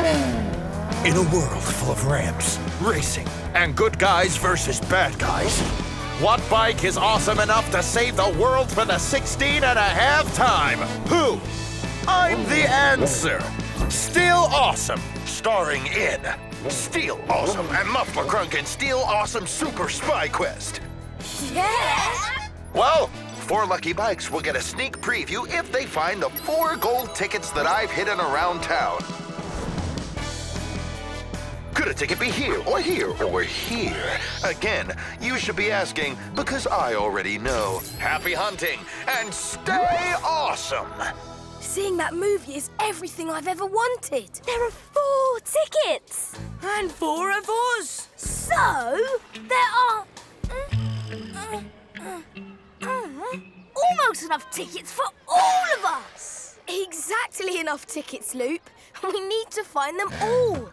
In a world full of ramps, racing, and good guys versus bad guys, what bike is awesome enough to save the world for the 16 and a half time? Who? I'm the answer. Steel Awesome, starring in Steel Awesome and Muffler Crunk and Steel Awesome Super Spy Quest. Yeah! Well, four lucky bikes will get a sneak preview if they find the four gold tickets that I've hidden around town. Could a ticket be here, or here, or here? Again, you should be asking, because I already know. Happy hunting, and stay awesome! Seeing that movie is everything I've ever wanted. There are four tickets. And four of us. So, there are... uh, uh, uh, almost enough tickets for all of us. Exactly enough tickets, Loop. We need to find them all.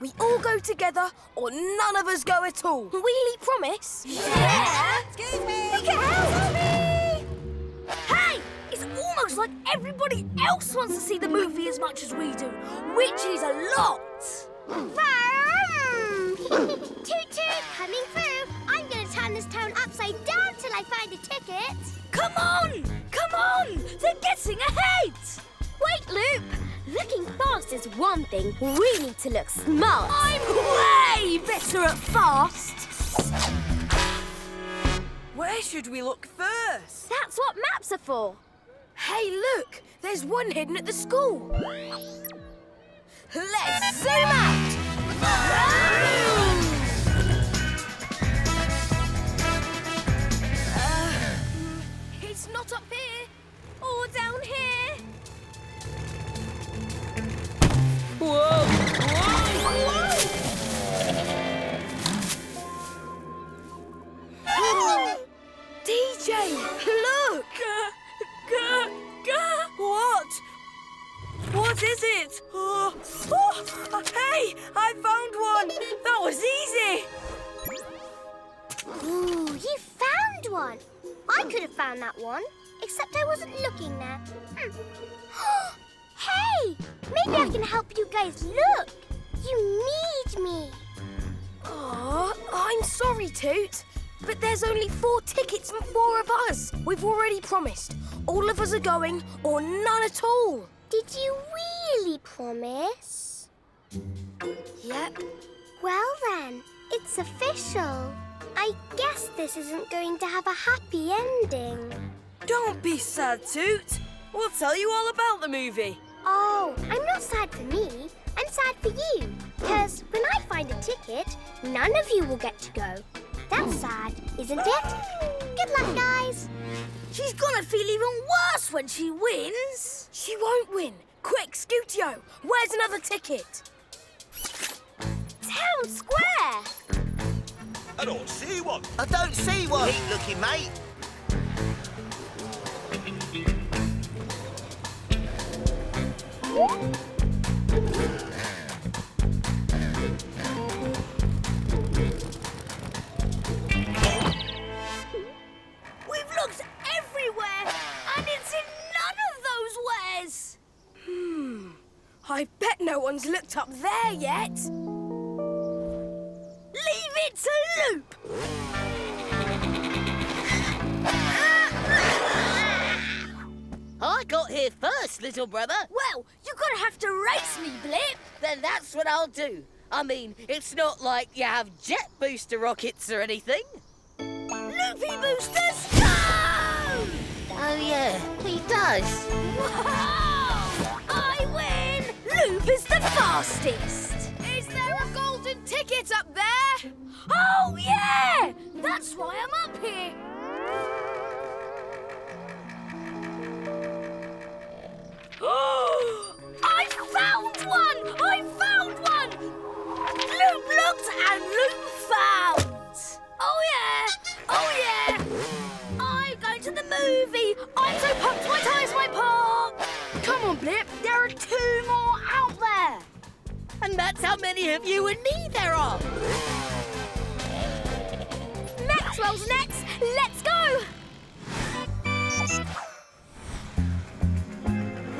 We all go together, or none of us go at all. Wheelie promise? Yeah! Excuse me! Look out! me! Hey! It's almost like everybody else wants to see the movie as much as we do, which is a lot. toot toot, coming through. I'm going to turn this town upside down till I find a ticket. Come on! Come on! They're getting ahead! Wait, Loop. Looking fast is one thing. We need to look smart. I'm way better at fast. Where should we look first? That's what maps are for. Hey, look! There's one hidden at the school. Let's zoom out! Uh, it's not up here or down here. Whoa! DJ, look! What? What is it? Oh, oh, hey, I found one. That was easy. Ooh, you found one. I could have found that one, except I wasn't looking there. Hmm. Hey, maybe I can help you guys look. You need me. Oh, I'm sorry, Toot. But there's only four tickets and four of us. We've already promised. All of us are going or none at all. Did you really promise? Yep. Well then, it's official. I guess this isn't going to have a happy ending. Don't be sad, Toot. We'll tell you all about the movie. Oh, I'm not sad for me. I'm sad for you. Because when I find a ticket, none of you will get to go. That's sad, isn't it? Good luck, guys. She's gonna feel even worse when she wins. She won't win. Quick, Scootio, where's another ticket? Town Square. I don't see one. I don't see one. Keep looking, mate. I bet no one's looked up there yet. Leave it to Loop. I got here first, little brother. Well, you're gonna have to race me, Blip. Then that's what I'll do. I mean, it's not like you have jet booster rockets or anything. Loopy boosters, go! Oh, yeah, he does. Whoa! I win! Loop is the fastest. Is there a golden ticket up there? Oh, yeah! That's why I'm up here. I found one! I found one! Loop looked and Loop found. Oh, yeah! Oh, yeah! I'm going to the movie! I'm so pumped my tires my pop! Come on, Blip. There are two more out there. And that's how many of you and me there are. Maxwell's next! Let's go!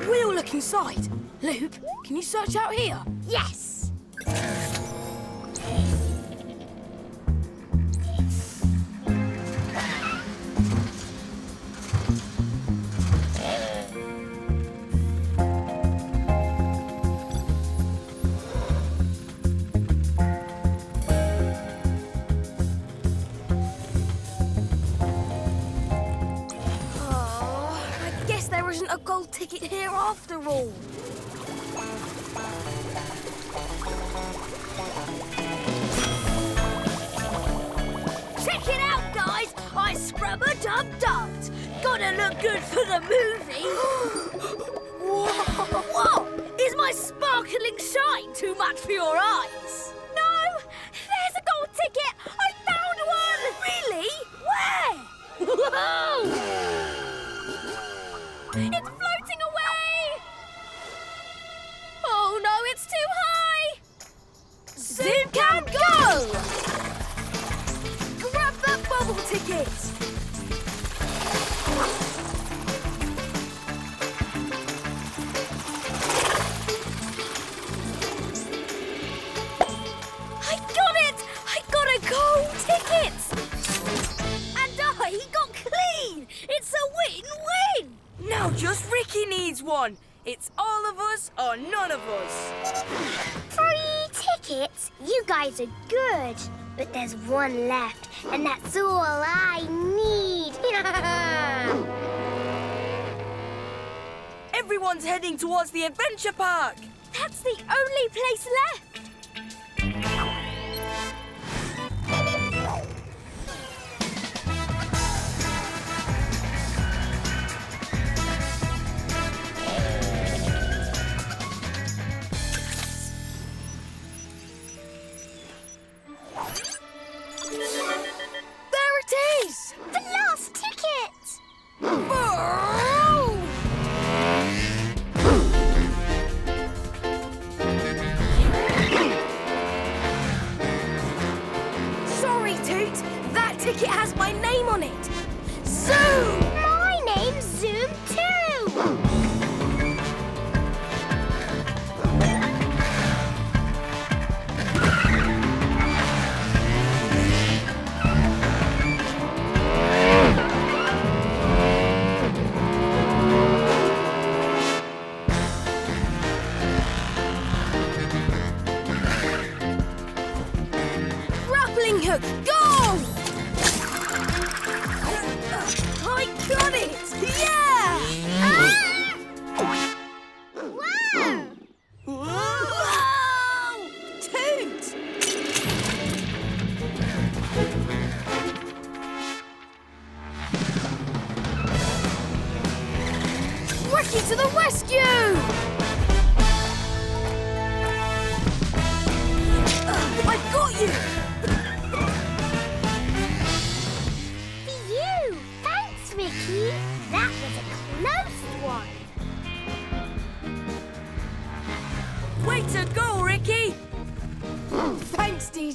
We'll look inside. Loop, can you search out here? Yes! Gold ticket here after all. Check it out, guys! I scrub a dub dubbed. Gotta look good for the movie. what? Is my sparkling shine too much for your eyes? No! There's a gold ticket! I found one! Really? Where? Whoa! It's it's too high! Zoom can go! Grab that bubble ticket! I got it! I got a gold ticket! And uh, I got clean! It's a win-win! Now just Ricky needs one. It's all of us or none of us. Free tickets? You guys are good. But there's one left, and that's all I need. Everyone's heading towards the adventure park. That's the only place left! The last ticket! Sorry, Toot. That ticket has my name on it. Zoom!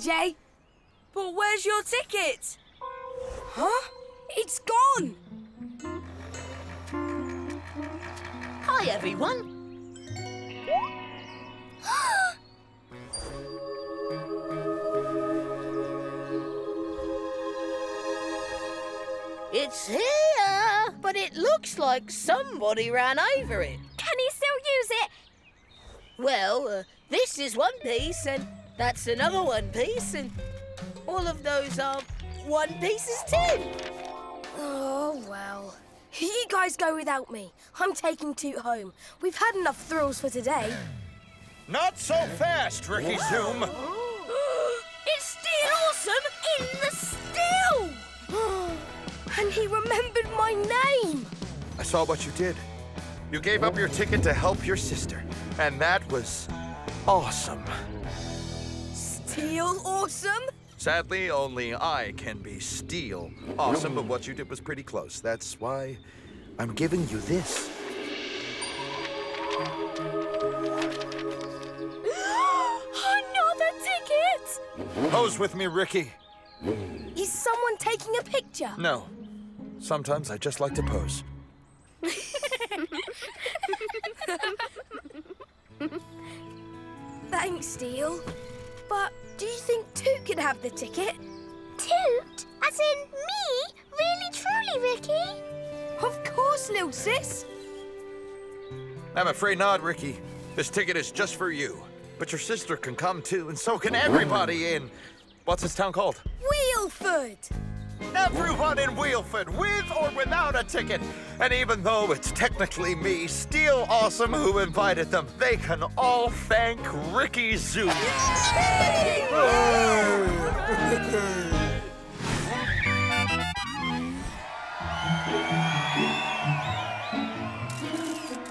DJ. But where's your ticket? Huh? It's gone! Hi, everyone. It's here, but it looks like somebody ran over it. Can he still use it? Well, uh, this is one piece, and that's another one piece, and all of those are one pieces too. Oh, well. You guys go without me. I'm taking Toot home. We've had enough thrills for today. Not so fast, Ricky Zoom. It's Steel Awesome in the still! and he remembered my name. I saw what you did. You gave up your ticket to help your sister, and that was awesome. Steel awesome? Sadly, only I can be steel awesome, but what you did was pretty close. That's why I'm giving you this. Another ticket! Pose with me, Ricky. Is someone taking a picture? No. Sometimes I just like to pose. Thanks, Steel. But do you think Toot can have the ticket? Toot? As in me? Really, truly, Ricky? Of course, little sis. I'm afraid not, Ricky. This ticket is just for you. But your sister can come too, and so can everybody in. What's this town called? Wheelford. Everyone in Wheelford, with or without a ticket. And even though it's technically me, Steel Awesome, who invited them, they can all thank Ricky Zoom.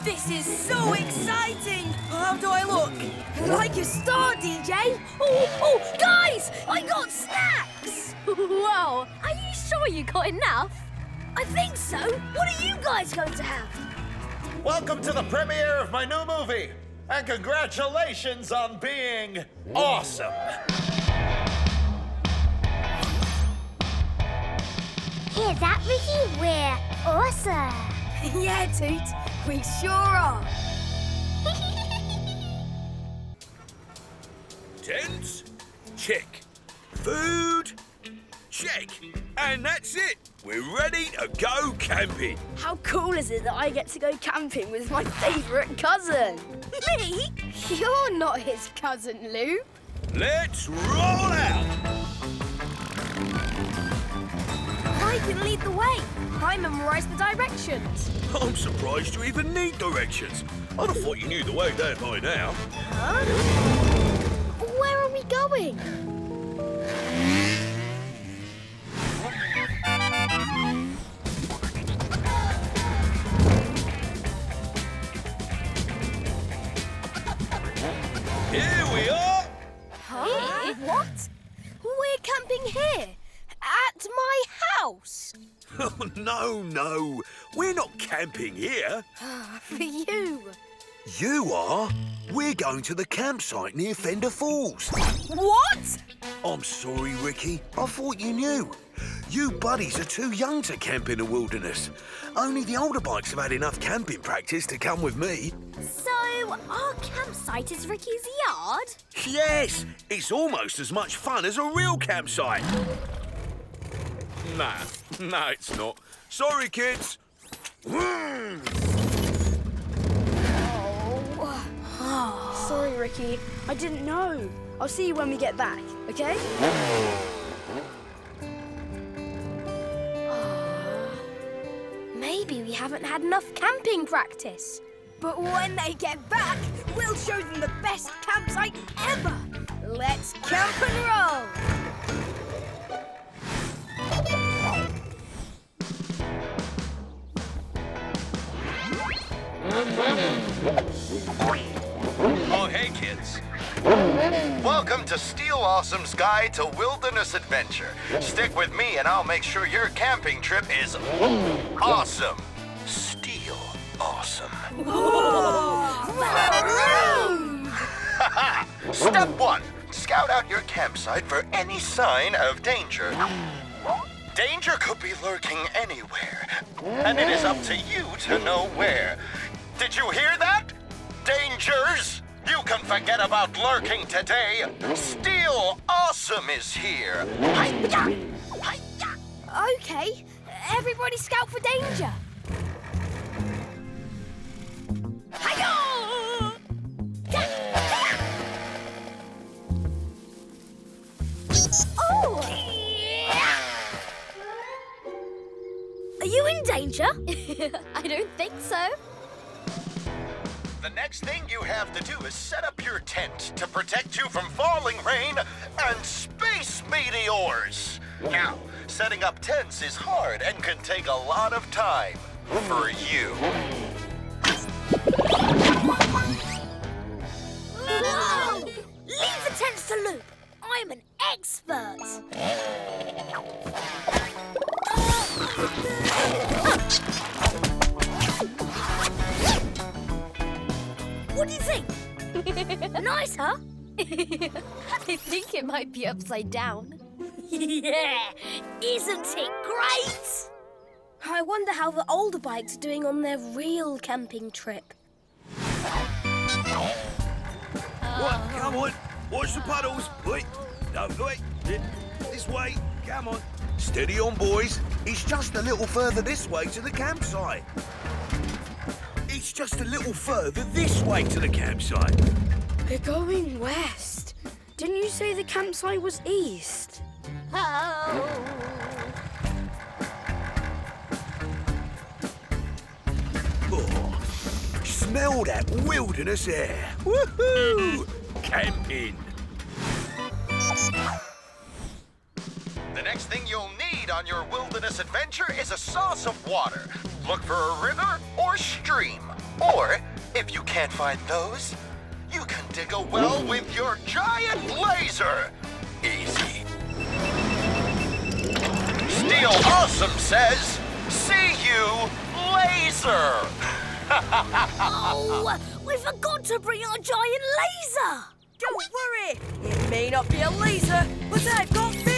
This is so exciting! How do I look? Like a star, DJ. Oh, oh, guys! I got snacks! Whoa, are you sure you got enough? I think so. What are you guys going to have? Welcome to the premiere of my new movie. And congratulations on being awesome. Hear that, Ricky? We're awesome. yeah, Toot. We sure are. Tents? Check. Food? Check. And that's it. We're ready to go camping. How cool is it that I get to go camping with my favourite cousin? Me? You're not his cousin, Lou. Let's roll out. I can lead the way. I memorised the directions. I'm surprised you even need directions. I'd have thought you knew the way there by now. Where are we going? Here we are. Huh? What? We're camping here. At my house. Oh, no, no. We're not camping here. For you. You are. We're going to the campsite near Fender Falls. What? I'm sorry, Ricky. I thought you knew. You buddies are too young to camp in the wilderness. Only the older bikes have had enough camping practice to come with me. So, our campsite is Ricky's yard? Yes, it's almost as much fun as a real campsite. Nah, no, it's not. Sorry, kids. Ricky. I didn't know. I'll see you when we get back, okay? Ah, maybe we haven't had enough camping practice. But when they get back, we'll show them the best campsite ever. Let's camp and roll. Welcome to Steel Awesome's Guide to Wilderness Adventure. Stick with me and I'll make sure your camping trip is awesome. Steel Awesome. Step one, scout out your campsite for any sign of danger. Danger could be lurking anywhere, and it is up to you to know where. Did you hear that? Dangers! You can forget about lurking today. Steel Awesome is here. Hi-ya! Hi-ya! Okay, everybody scout for danger. Oh! Are you in danger? I don't think so. The next thing you have to do is set up your tent to protect you from falling rain and space meteors. Now, setting up tents is hard and can take a lot of time. For you. Whoa! Leave the tents to Loop. I'm an expert. What do you think? nice, huh? I think it might be upside down. yeah! Isn't it great? I wonder how the older bikes are doing on their real camping trip. Right, come on. Watch the puddles. Wait. No, wait. This way. Come on. Steady on, boys. It's just a little further this way to the campsite. It's just a little further this way to the campsite. We're going west. Didn't you say the campsite was east? Oh, smell that wilderness air. Woohoo! Camping. The next thing you'll need on your wilderness adventure is a source of water. Look for a river or stream. Or, if you can't find those, you can dig a well with your giant laser. Easy. Steel Awesome says, see you laser. Oh, we forgot to bring our giant laser. Don't worry. It may not be a laser, but I've got this.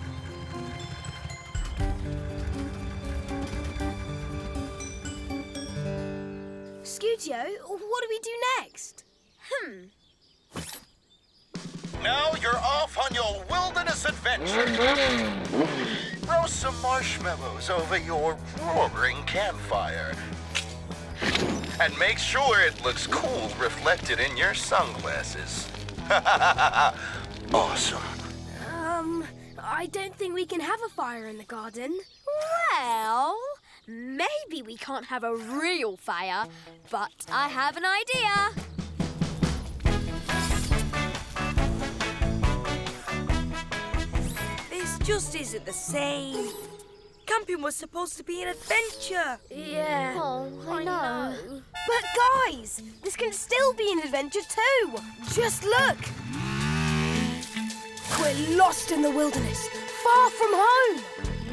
Scootio, what do we do next? Hmm. Now you're off on your wilderness adventure. Roast some marshmallows over your roaring campfire. And make sure it looks cool reflected in your sunglasses. awesome. Um, I don't think we can have a fire in the garden. Well, maybe we can't have a real fire, but I have an idea. This just isn't the same. Camping was supposed to be an adventure. Yeah. Oh, I know. But guys, this can still be an adventure too. Just look. We're lost in the wilderness, far from home.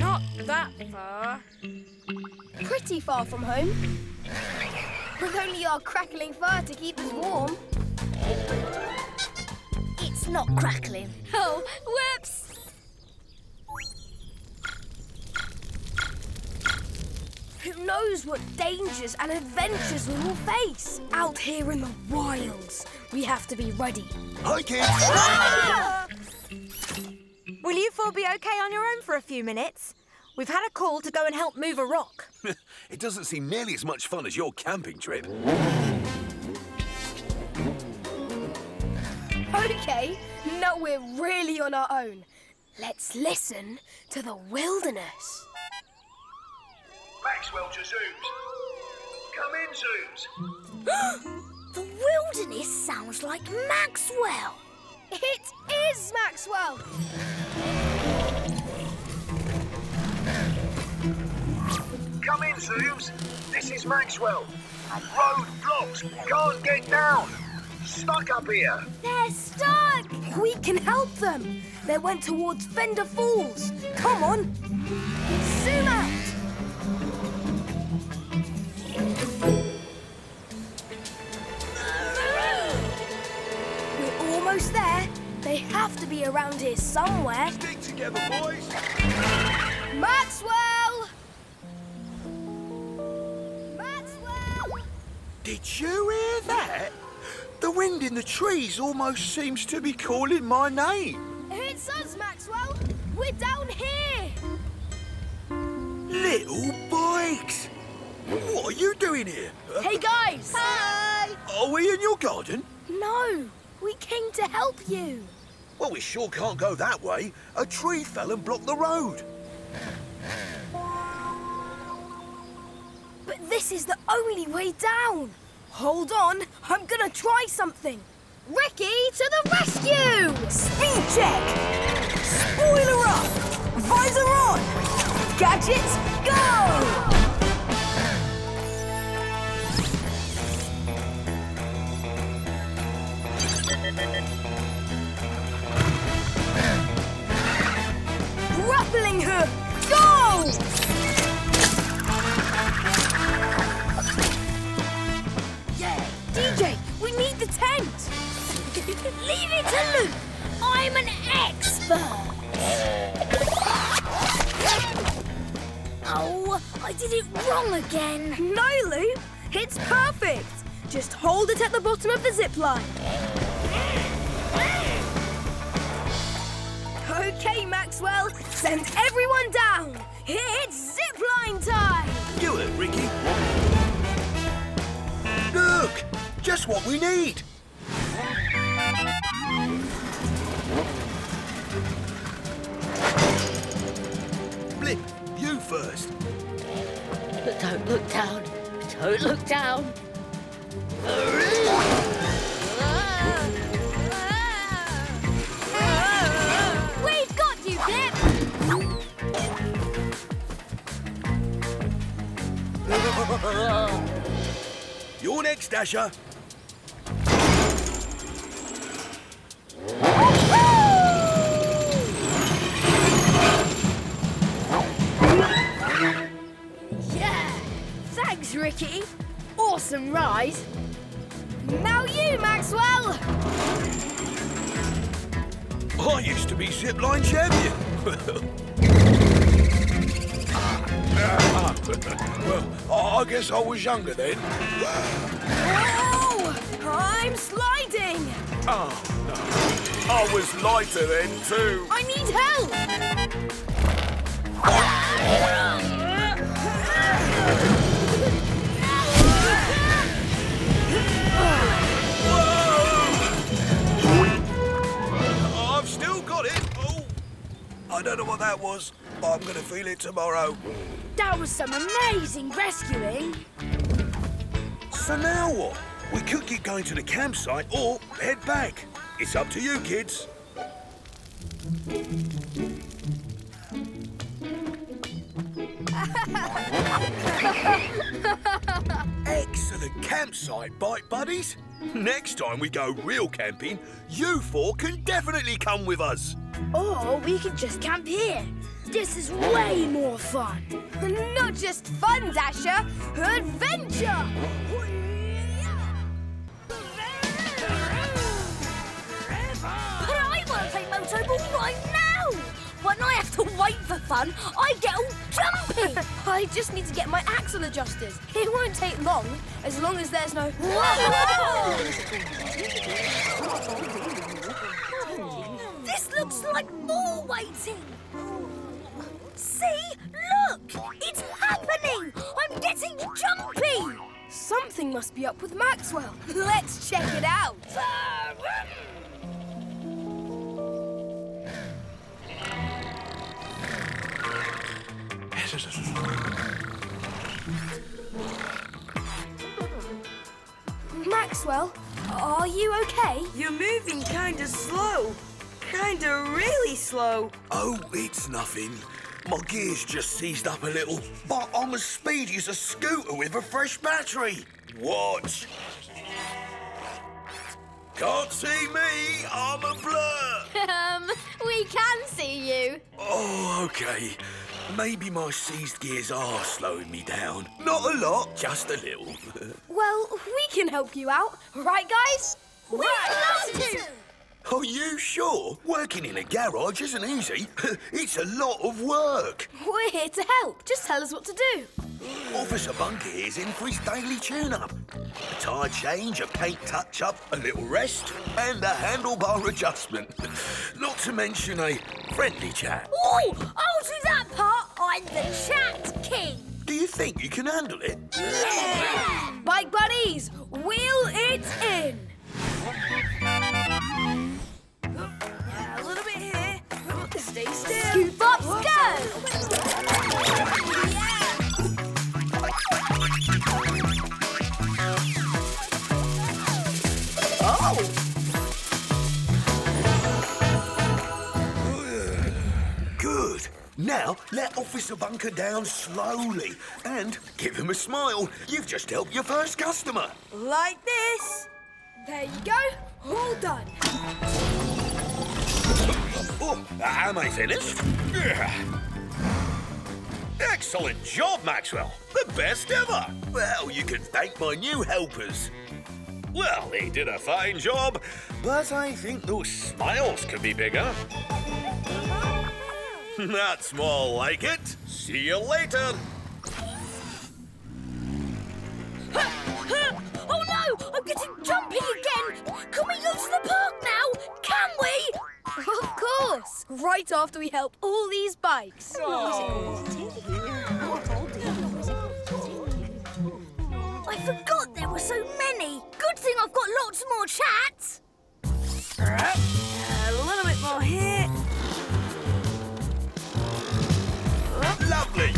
Not that far. Pretty far from home. With only our crackling fire to keep us warm. It's not crackling. Oh, whoops! Who knows what dangers and adventures we will face out here in the wilds. We have to be ready. Hi, kids. Ah! Will you four be okay on your own for a few minutes? We've had a call to go and help move a rock. it doesn't seem nearly as much fun as your camping trip. Okay, now we're really on our own. Let's listen to the wilderness. Maxwell to Zooms. Come in, Zooms. The wilderness sounds like Maxwell. It is Maxwell! Come in, Zooms. This is Maxwell. Road blocks. Can't get down. Stuck up here. They're stuck! We can help them. They went towards Fender Falls. Come on. Zoom out. We're almost there. They have to be around here somewhere. Stick together, boys. Maxwell! Maxwell! Did you hear that? The wind in the trees almost seems to be calling my name. It's us, Maxwell. We're down here. Little bikes. What are you doing here? Hey, guys. Hi. Are we in your garden? No, we came to help you. Well, we sure can't go that way. A tree fell and blocked the road. But this is the only way down. Hold on, I'm gonna try something. Ricky to the rescue! Speed check! Spoiler up! Visor on! Gadgets, go! Grappling hook, go! Leave it to Loop. I'm an expert. Oh, I did it wrong again. No, Loop. It's perfect. Just hold it at the bottom of the zip line. Okay, Maxwell. Send everyone down. It's zip line time. Do it, Ricky. Look! Just what we need. Blip, you first. But don't look down. Don't look down. We've got you, Blip. You're next, Dasher. Yeah. Thanks, Ricky. Awesome ride. Now you, Maxwell. I used to be zipline champion. well, I guess I was younger then. I'm sliding. Oh, no. I was lighter then, too. I need help. I've still got it. Oh, I don't know what that was, but I'm going to feel it tomorrow. That was some amazing rescuing. So now what? We could keep going to the campsite or head back. It's up to you, kids. Excellent campsite, bike buddies. Next time we go real camping, you four can definitely come with us. Or we could just camp here. This is way more fun. Not just fun, Dasher. Adventure. Play right now. When I have to wait for fun, I get all jumpy. I just need to get my axle adjusted. It won't take long, as long as there's no... This looks like more waiting. See? Look! It's happening! I'm getting jumpy! Something must be up with Maxwell. Let's check it out. Maxwell, are you okay? You're moving kind of slow. Kind of really slow. Oh, it's nothing. My gears just seized up a little, but I'm as speedy as a scooter with a fresh battery. Watch. Can't see me, I'm a blur. um, we can see you. Oh, okay. Maybe my seized gears are slowing me down. Not a lot, just a little. Well, we can help you out. Right, guys? We'd love to! Are you sure? Working in a garage isn't easy. it's a lot of work. We're here to help. Just tell us what to do. Officer Bunker here's in for his daily tune-up. A tyre change, a paint touch-up, a little rest, and a handlebar adjustment. Not to mention a friendly chat. Oh, I'll do that part. I'm the chat king. Do you think you can handle it? Yeah! Bike buddies, wheel it in. Stay still. Go! Good. Now, let Officer Bunker down slowly and give him a smile. You've just helped your first customer. Like this. There you go. All done. Oh, am I finished? Yeah. Excellent job, Maxwell. The best ever. Well, you can thank my new helpers. Well, they did a fine job, but I think those smiles could be bigger. That's more like it. See you later. Oh no! I'm getting jumpy again! Can we go to the park now? Can we? Of course! Right after we help all these bikes. I forgot there were so many. Good thing I've got lots more chats. A little bit more here. Lovely.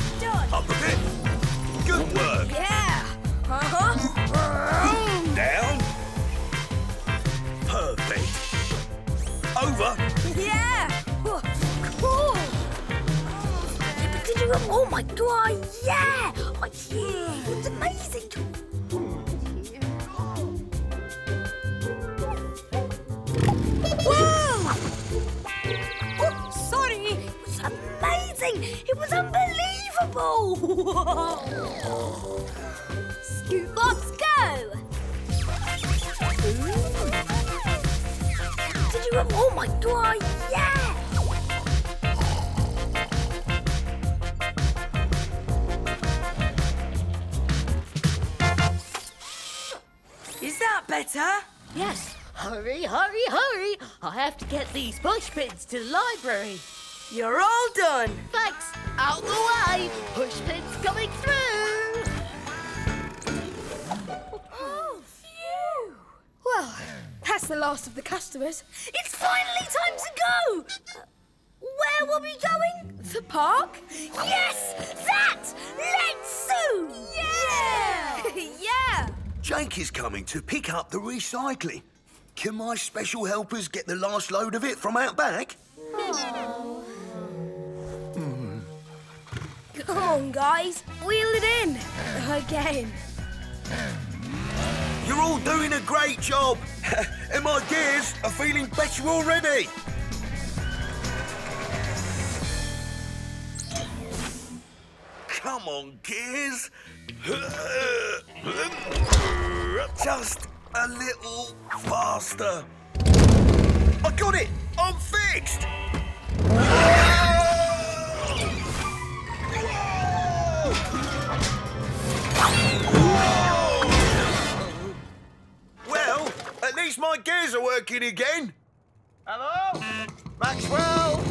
Up a bit. Good work. Yeah! Uh-huh! Over. Yeah! Oh my god, yeah! Oh, yeah, it's amazing. Whoa! Oh, sorry. It was amazing. It was unbelievable. Scoot box go! You... Oh my god, yeah! Is that better? Yes. Hurry, hurry, hurry. I have to get these push pins to the library. You're all done. Thanks. Out the way. Push pins coming through. Well, that's the last of the customers. It's finally time to go. Uh, where were we going? The park? Yes, that. Let's soon. Yeah! yeah! Jake is coming to pick up the recycling. Can my special helpers get the last load of it from out back? Come on, guys. Wheel it in. Again. You're all doing a great job. and my gears are feeling better already. Come on, gears. Just a little faster. I got it. I'm fixed. Well, least my gears are working again. Hello? Maxwell?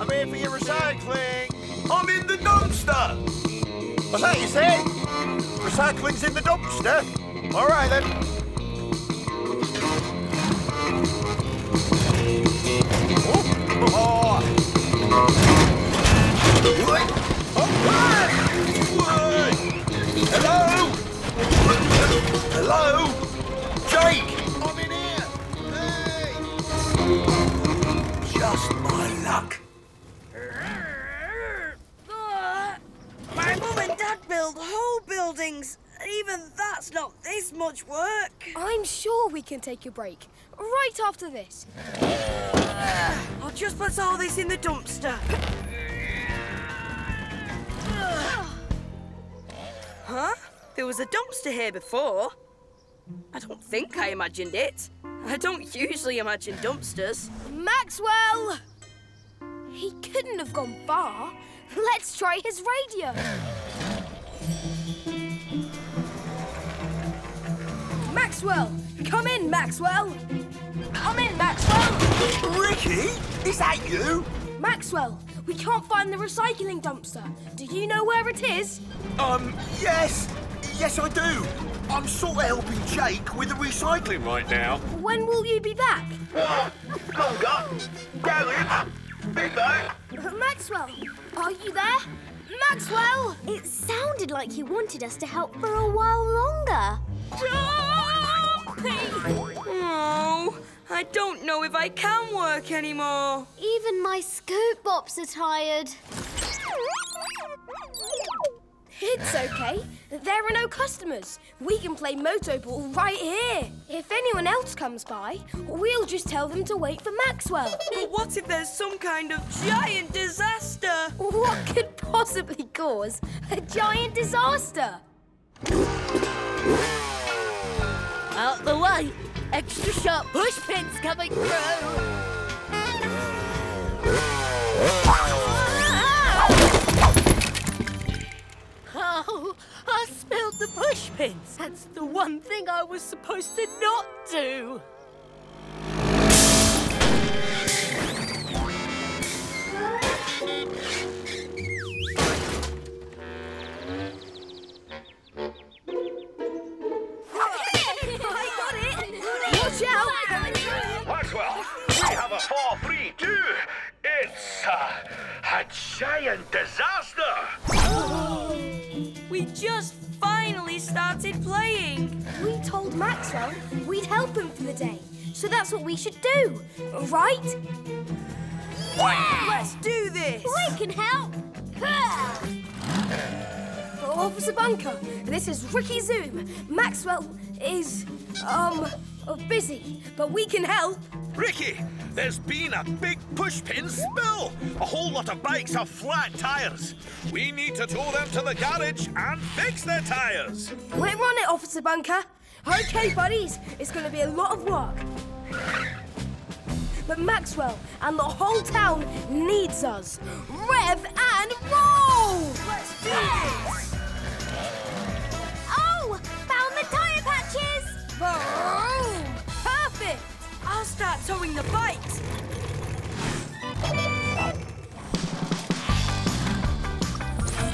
I'm here for your recycling. I'm in the dumpster. Was that you said? Recycling's in the dumpster. All right then. Oh. Hello? Hello? Jake! Just my luck. My mum and dad build whole buildings. and Even that's not this much work. I'm sure we can take a break. Right after this. I'll just put all this in the dumpster. Huh? There was a dumpster here before. I don't think I imagined it. I don't usually imagine dumpsters. Maxwell! He couldn't have gone far. Let's try his radio. Maxwell! Come in, Maxwell! Come in, Maxwell! Ricky? Is that you? Maxwell, we can't find the recycling dumpster. Do you know where it is? Um, yes. Yes, I do. I'm sort of helping Jake with the recycling right now. When will you be back? Longer. Garage. Big back. Maxwell, are you there? Maxwell! It sounded like you wanted us to help for a while longer. Oh, I don't know if I can work anymore. Even my scoop bops are tired. It's okay. There are no customers. We can play Moto Ball right here. If anyone else comes by, we'll just tell them to wait for Maxwell. But what if there's some kind of giant disaster? What could possibly cause a giant disaster? Out the way! Extra sharp push pins coming through! Oh, I spilled the push pins. That's the one thing I was supposed to not do. Maxwell, we have a 4-3-2. It's uh, a giant disaster. We just finally started playing. We told Maxwell we'd help him for the day, so that's what we should do, right? Yeah! Let's do this. We can help. Officer Bunker, this is Ricky Zoom. Maxwell is, um, busy, but we can help. Ricky, there's been a big pushpin spill. A whole lot of bikes have flat tires. We need to tow them to the garage and fix their tires. We're on it, Officer Bunker. Okay, buddies, it's going to be a lot of work. But Maxwell and the whole town needs us. Rev and roll! Let's do this! Boom! Oh, perfect! I'll start towing the bikes.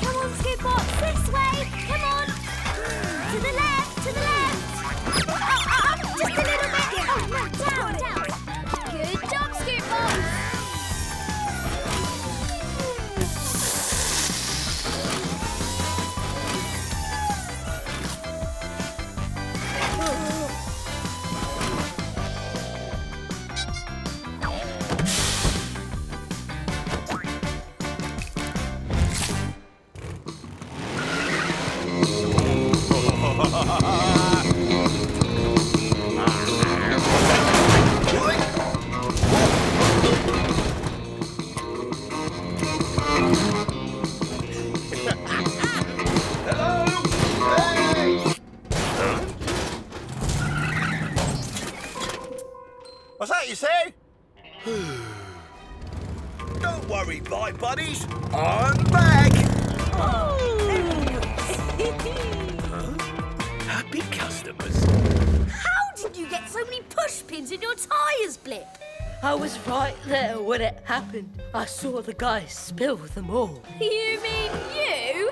Come on, Scootbot, this way. Come on. Happened. I saw the guy spill them all. You mean you?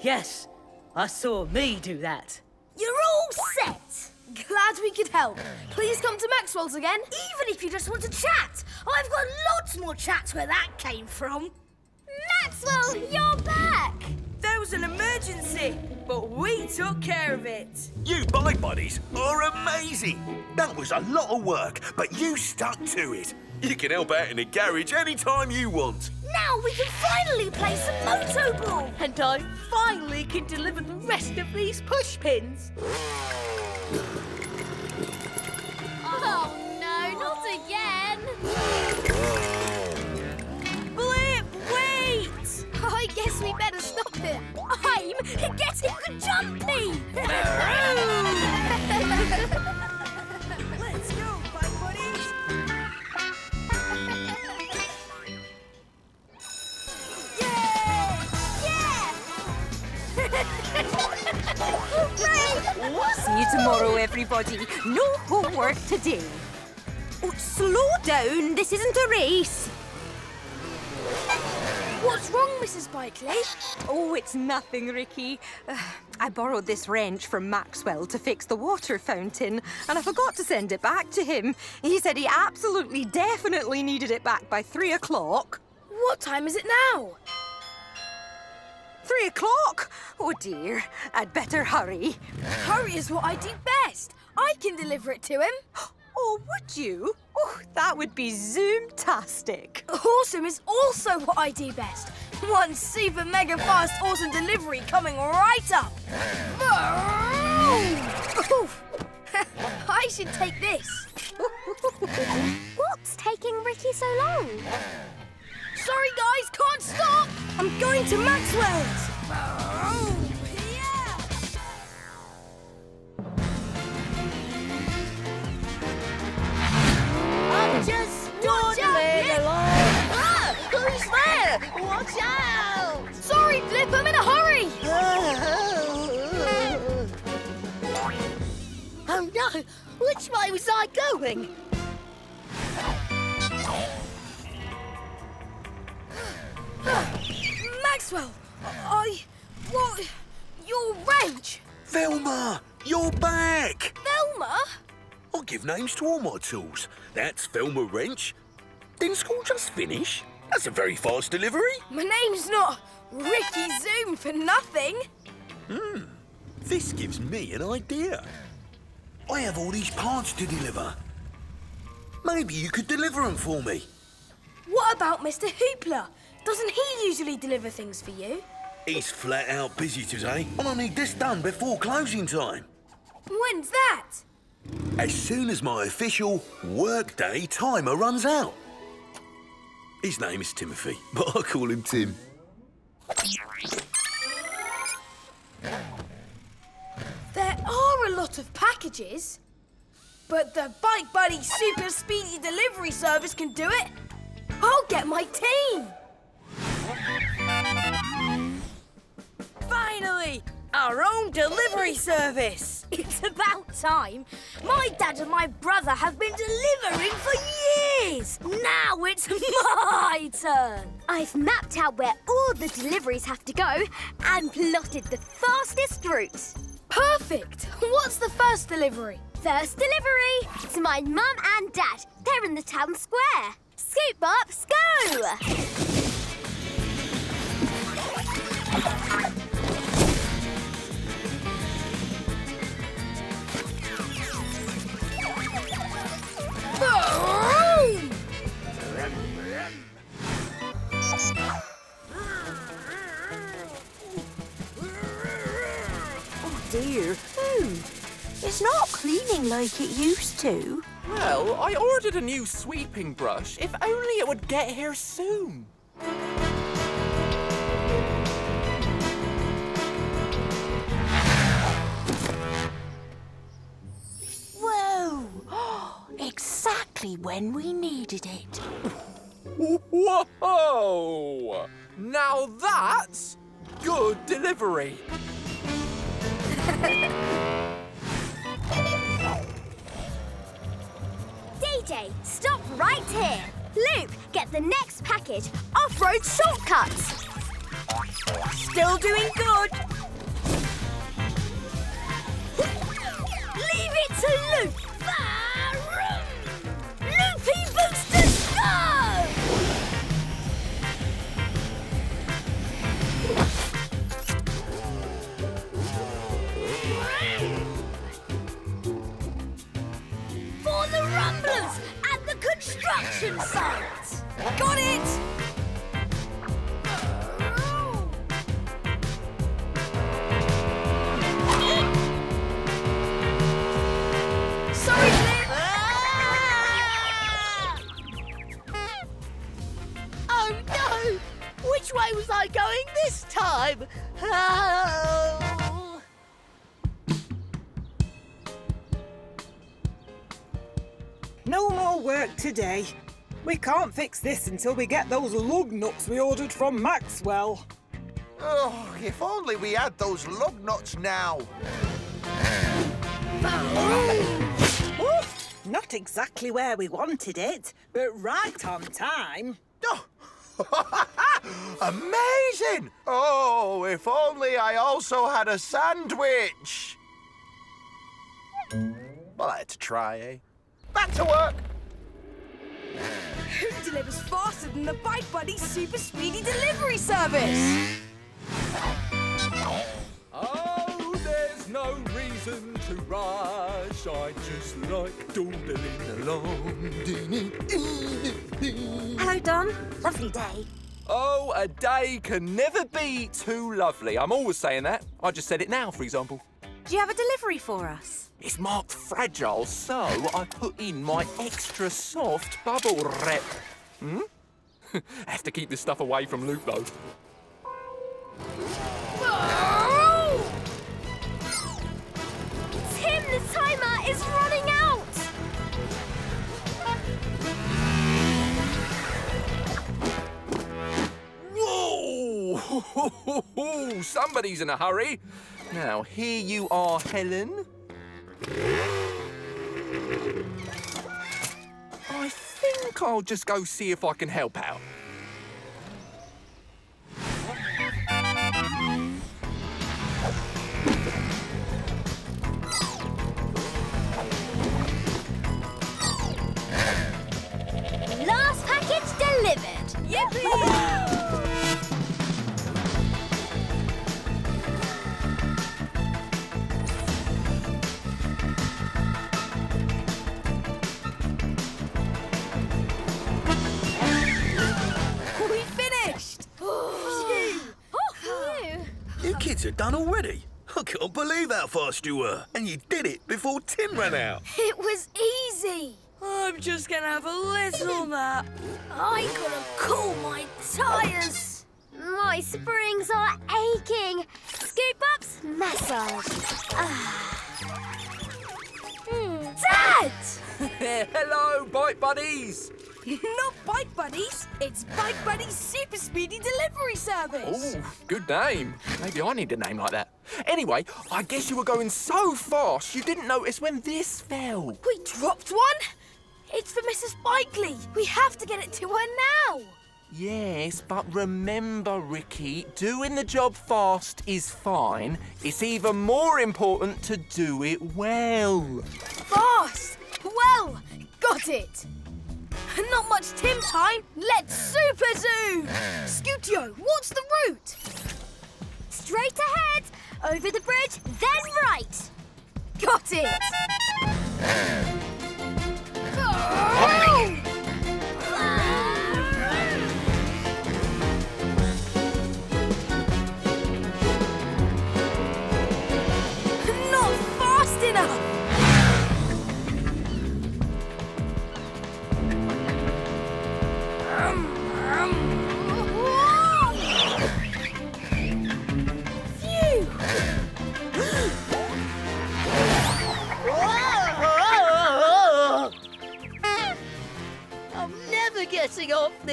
Yes, I saw me do that. You're all set. Glad we could help. Please come to Maxwell's again. Even if you just want to chat. I've got lots more chats where that came from. Maxwell, you're back. There was an emergency, but we took care of it. You bike buddies are amazing. That was a lot of work, but you stuck to it. You can help out in the garage anytime you want. Now we can finally play some moto ball. And I finally can deliver the rest of these push pins. Oh no, not again. I guess we better stop it. I'm getting jumpy. Let's go, bike buddies. See you tomorrow, everybody. No homework today. Oh, slow down. This isn't a race. What's wrong, Mrs. Bikely? Oh, it's nothing, Ricky. Uh, I borrowed this wrench from Maxwell to fix the water fountain, and I forgot to send it back to him. He said he absolutely definitely needed it back by three o'clock. What time is it now? Three o'clock? Oh dear, I'd better hurry. Hurry is what I do best. I can deliver it to him. Oh, would you? Oh, that would be Zoom-tastic. Awesome is also what I do best. One super mega fast awesome delivery coming right up. Oof. I should take this. What's taking Ricky so long? Sorry, guys, can't stop. I'm going to Maxwell's. Just watch out! leg alone. Ah, who's there? Watch out! Sorry, Blip, I'm in a hurry. oh no, which way was I going? Maxwell, I... what... your wrench! Velma, you're back! Velma? I give names to all my tools. That's Velma Wrench. Didn't school just finish? That's a very fast delivery. My name's not Ricky Zoom for nothing. Hmm. This gives me an idea. I have all these parts to deliver. Maybe you could deliver them for me. What about Mr. Hoopla? Doesn't he usually deliver things for you? He's flat out busy today, and I need this done before closing time. When's that? As soon as my official workday timer runs out. His name is Timothy, but I call him Tim. There are a lot of packages. But the Bike Buddy Super Speedy Delivery Service can do it. I'll get my team. Finally! Our own delivery service! It's about time. My dad and my brother have been delivering for years. Now it's my turn. I've mapped out where all the deliveries have to go and plotted the fastest route. Perfect. What's the first delivery? First delivery to my mum and dad. They're in the town square. Scoop ups, go! Oh. Hmm. It's not cleaning like it used to. Well, I ordered a new sweeping brush. If only it would get here soon. Whoa! exactly when we needed it. Whoa! Now that's good delivery. DJ, stop right here. Loop, get the next package. Off-road shortcuts. Still doing good. Leave it to Loop. We can't fix this until we get those lug nuts we ordered from Maxwell. Oh, if only we had those lug nuts now. Oh, not exactly where we wanted it, but right on time. Amazing! Oh, if only I also had a sandwich. Well, I had to try, eh? Back to work. Who delivers faster than the Bike Buddy Super Speedy Delivery Service? Oh, there's no reason to rush. I just like dawdling along. Hello, Don. Lovely day. Oh, a day can never be too lovely. I'm always saying that. I just said it now, for example. Do you have a delivery for us? It's marked fragile, so I put in my extra soft bubble wrap. Hmm? have to keep this stuff away from Loop, though. Tim, the timer is running out. Ho, ho, ho, somebody's in a hurry. Now, here you are, Helen. I think I'll just go see if I can help out. Last package delivered. Yippee! finished! Phew. You kids are done already. I can't believe how fast you were. And you did it before Tim ran out. It was easy. I'm just gonna have a little nap. I gotta cool my tyres. My springs are aching. Scoop ups, massage. Ah. Hmm. Dad! Hello, bike buddies. Not Bike Buddies, it's Bike Buddies Super Speedy Delivery Service. Oh, good name. Maybe I need a name like that. Anyway, I guess you were going so fast you didn't notice when this fell. We dropped one? It's for Mrs. Bikely. We have to get it to her now. Yes, but remember, Ricky, doing the job fast is fine. It's even more important to do it well. Fast. Well, got it. Not much Tim time. Let's super zoom. Scootio, what's the route? Straight ahead, over the bridge, then right. Got it. Not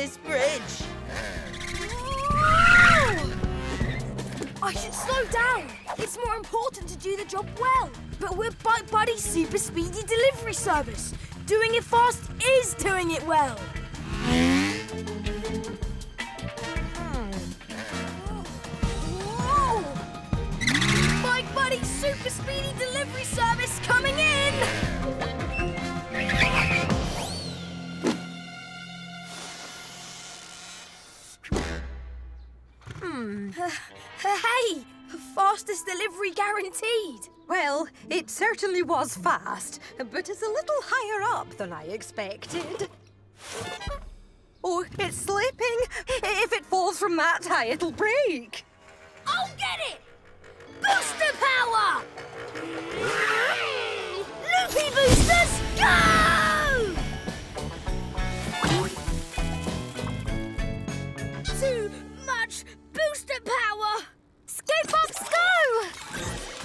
this bridge. I should slow down. It's more important to do the job well. But we're Bike Buddy Super Speedy Delivery Service. Doing it fast is doing it well. Certainly was fast, but it's a little higher up than I expected. Oh, it's slipping. If it falls from that high, it'll break. I'll get it! Booster power! Loopy boosters, go! Too much booster power! Scoop ups, go!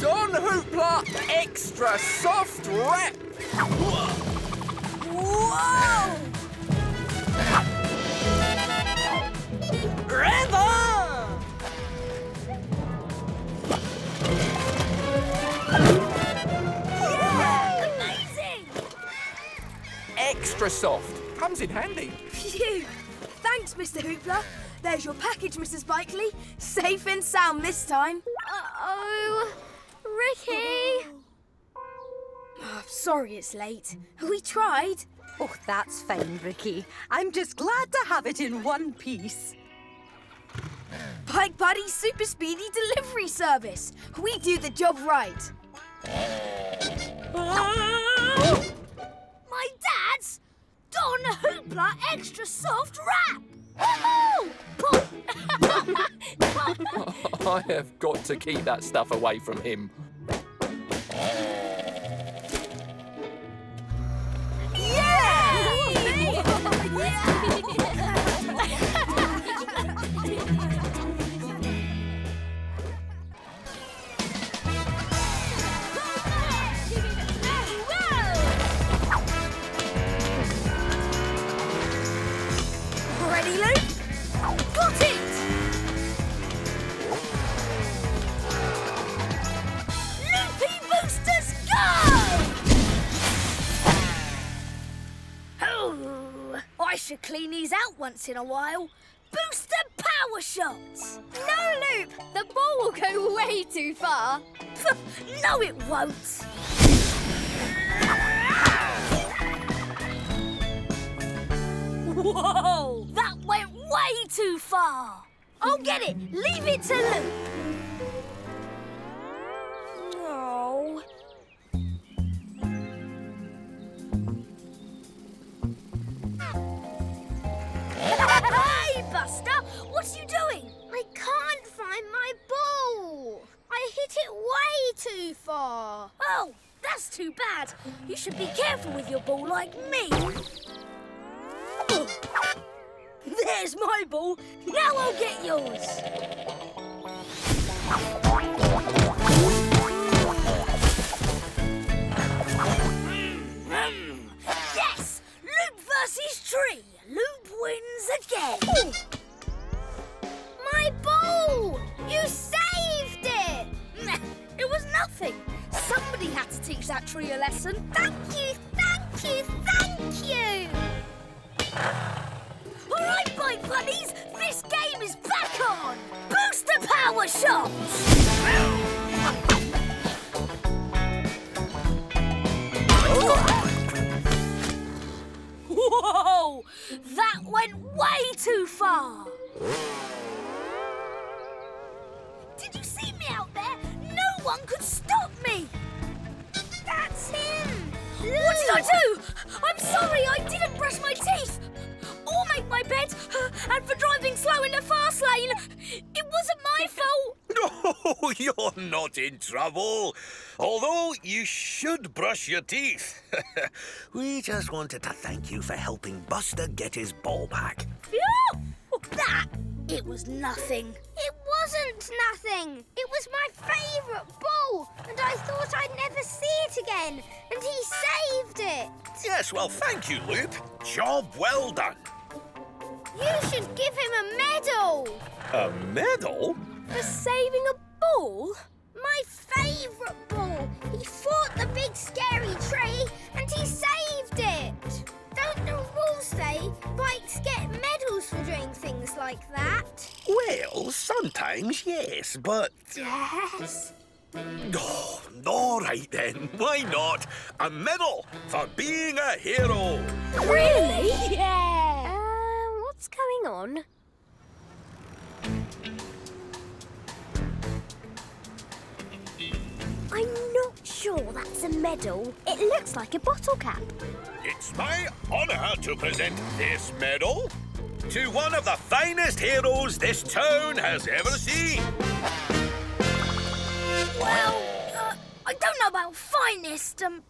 Don Hoopla Extra Soft Wrap! Whoa! River! Yeah, amazing! Extra soft. Comes in handy. Phew! Thanks, Mr. Hoopla. There's your package, Mrs. Bikely. Safe and sound this time. Uh-oh. Ricky! Oh, sorry it's late. We tried. Oh, that's fine, Ricky. I'm just glad to have it in one piece. Bike Buddy Super Speedy Delivery Service. We do the job right. My dad's Don Hoopla Extra Soft Wrap! I have got to keep that stuff away from him. Yeah! yeah! I should clean these out once in a while. Booster power shots! No, Loop! The ball will go way too far. no, it won't. Whoa! That went way too far. I'll get it. Leave it to Loop. Oh. Hey, Buster! What are you doing? I can't find my ball. I hit it way too far. Oh, that's too bad. You should be careful with your ball like me. There's my ball. Now I'll get yours. Hmm. Yes! Loop versus Tree. Wins again. My ball! You saved it! It was nothing. Somebody had to teach that tree a lesson. Thank you, thank you, thank you! All right, Bike Bunnies, this game is back on! Booster Power Shots! Whoa! That went way too far! Did you see me out there? No one could stop me! That's him! What did I do? I'm sorry, I didn't brush my teeth! Or make my bed! And for driving slow in the fast lane! It wasn't my fault! No, you're not in trouble. Although you should brush your teeth. we just wanted to thank you for helping Buster get his ball back. Phew! That, it was nothing. It wasn't nothing. It was my favourite ball, and I thought I'd never see it again. And he saved it. Yes, well, thank you, Loop. Job well done. You should give him a medal A medal? For saving a ball? My favourite ball. He fought the big scary tree, and he saved it. Don't the rules say bikes get medals for doing things like that? Well, sometimes, yes, but... Yes. Oh, all right then. Why not? A medal for being a hero. Really? Yeah. Um, what's going on? I'm not sure that's a medal. It looks like a bottle cap. It's my honour to present this medal to one of the finest heroes this town has ever seen. Well, uh, I don't know about finest. Um,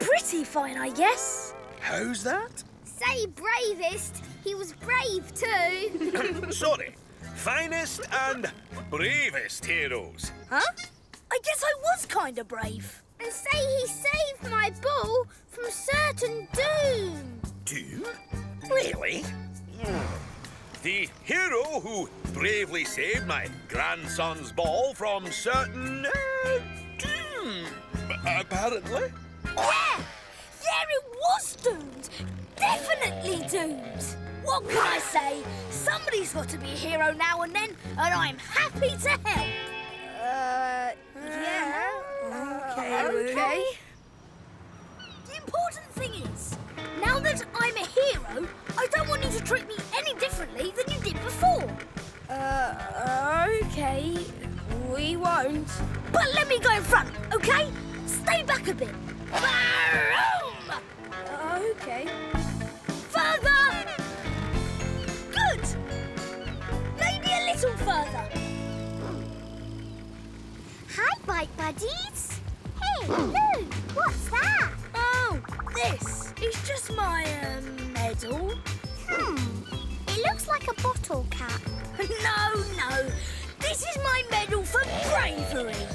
pretty fine, I guess. How's that? Say bravest. He was brave too. Sorry. Finest and bravest heroes. Huh? I guess I was kind of brave. and say he saved my ball from certain doom. Doom? Really? The hero who bravely saved my grandson's ball from certain uh, doom, apparently. Yeah! Yeah, it was doomed! Definitely doomed! What can I say? Somebody's got to be a hero now and then, and I'm happy to help. Uh, yeah. Okay, Okay. The important thing is, now that I'm a hero, I don't want you to treat me any differently than you did before. Uh, okay. We won't. But let me go in front, okay? Stay back a bit. Boom! Okay. Further! Good! Maybe a little further. Hi, bike buddies. Hey, look, what's that? Oh, this is just my um, medal. Hmm, it looks like a bottle cap. No, no. This is my medal for bravery.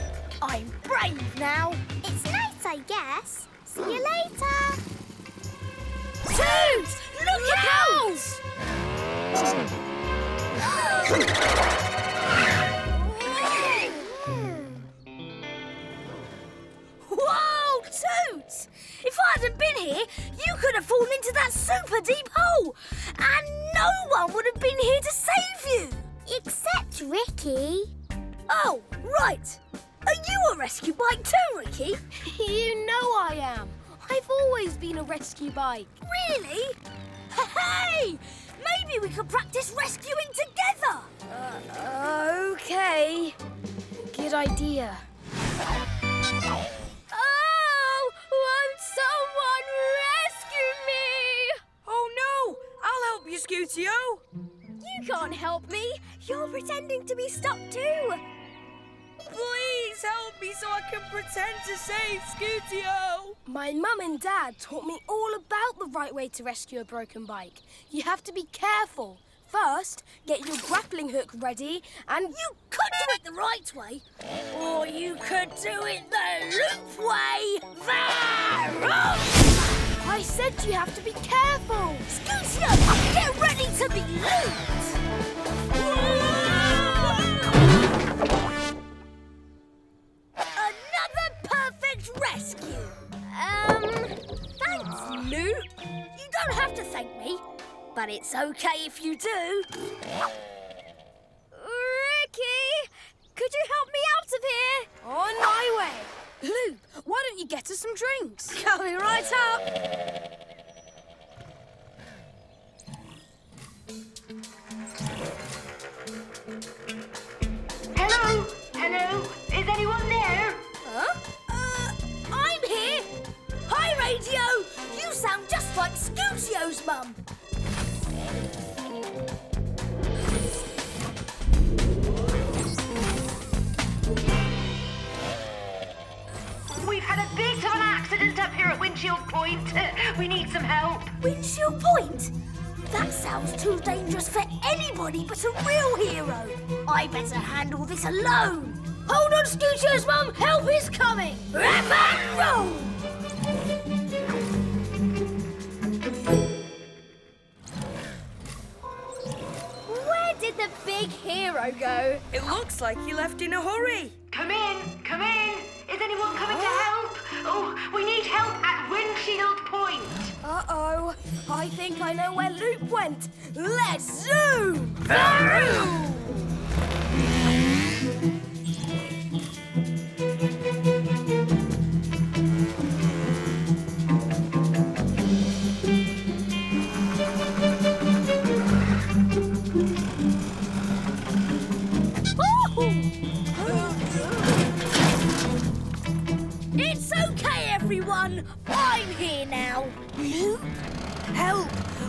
I'm brave now. It's nice, I guess. See you later. Toot! Look out! Whoa, Toot! If I hadn't been here, you could have fallen into that super deep hole, and no one would have been here to save you. Except Ricky. Oh, right. Are you a rescue bike too, Ricky? You know I am. I've always been a rescue bike. Really? Hey! Maybe we could practice rescuing together. Uh, okay. Good idea. I'll you, Scootio. You can't help me. You're pretending to be stuck too. Please help me so I can pretend to save Scootio. My mum and dad taught me all about the right way to rescue a broken bike. You have to be careful. First, get your grappling hook ready and You could do it the right way, or you could do it the loop way. There! I said you have to be careful. Scootio, get ready to be looped. Another perfect rescue. Um, thanks, Loop. You don't have to thank me, but it's okay if you do. Ricky, could you help me out of here? On my way. Loop, why don't you get us some drinks? Coming right up. Hello? Hello? Is anyone there? Huh? Uh, I'm here. Hi, Radio. You sound just like Scootio's mum. We've had a bit of an accident up here at Windshield Point. We need some help. Windshield Point? That sounds too dangerous for anybody but a real hero. I better handle this alone. Hold on, Scootio's mum. Help is coming. Rap and roll. Where did the big hero go? It looks like he left in a hurry. Come in, come in. Is anyone coming to help? Oh, we need help at Windshield Point. Uh-oh. I think I know where Loop went. Let's zoom! It's everyone. I'm here now. You oh, help!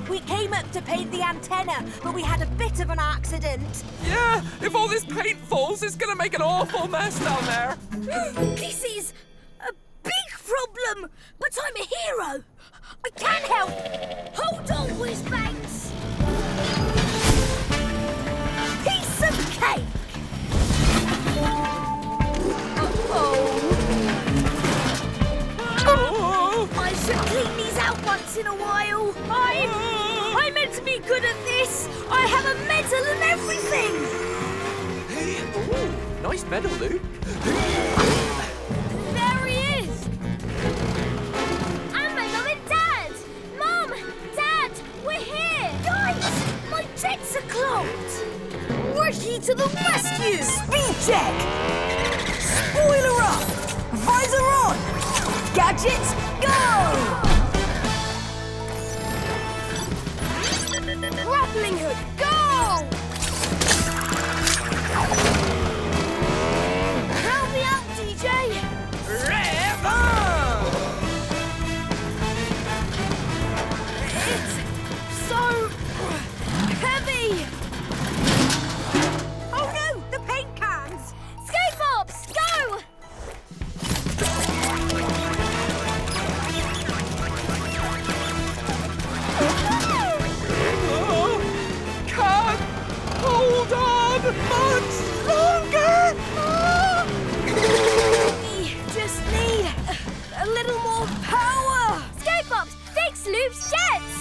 We came up to paint the antenna, but we had a bit of an accident. Yeah, if all this paint falls, it's gonna make an awful mess down there. this is a big problem, but I'm a hero. I can help. Hold on, Whizbangs. Piece of cake. Uh-oh. I should clean these out once in a while. I, I meant to be good at this. I have a medal and everything. Ooh, nice medal, Lou. There he is! And my mum and dad. Mum, dad, we're here. Guys, my jets are clogged. Ricky to the rescue! Speed check! Spoiler up! Visor on! Gadgets, go! Grappling hook, go! Much longer. We just need a, little more power! Bobs, fix Loop's jets!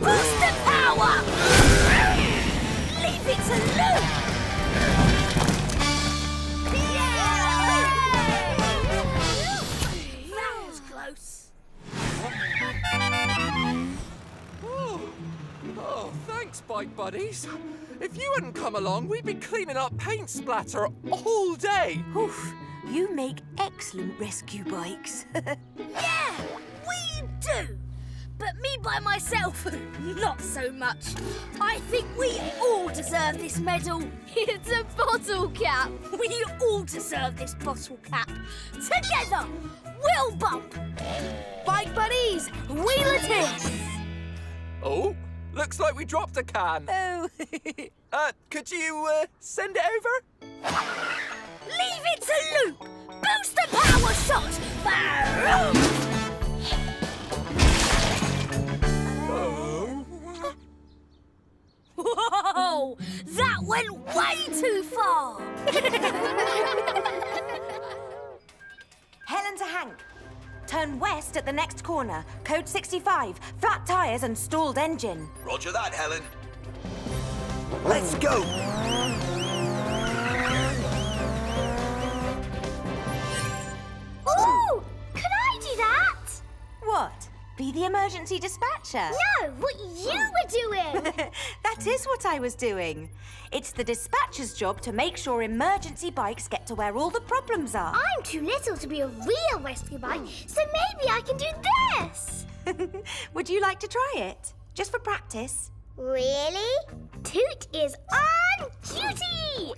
Boost the power! Leave it to Loop! Oh, bike buddies. If you hadn't come along, we'd be cleaning up paint splatter all day. Oof, you make excellent rescue bikes. Yeah, we do. But me by myself, not so much. I think we all deserve this medal. It's a bottle cap. We all deserve this bottle cap. Together, we'll bump. Bike buddies, wheel it in. Oh, looks like we dropped a can. Oh. uh, could you uh, send it over? Leave it to Loop. Boost the power shot. Boom. Whoa! That went way too far! Helen to Hank. Turn west at the next corner. Code 65. Flat tyres and stalled engine. Roger that, Helen. Let's go! Ooh! Could I do that? What? Be the emergency dispatcher? No, what you were doing! that is what I was doing. It's the dispatcher's job to make sure emergency bikes get to where all the problems are. I'm too little to be a real rescue bike, so maybe I can do this! Would you like to try it? Just for practice? Really? Toot is on duty!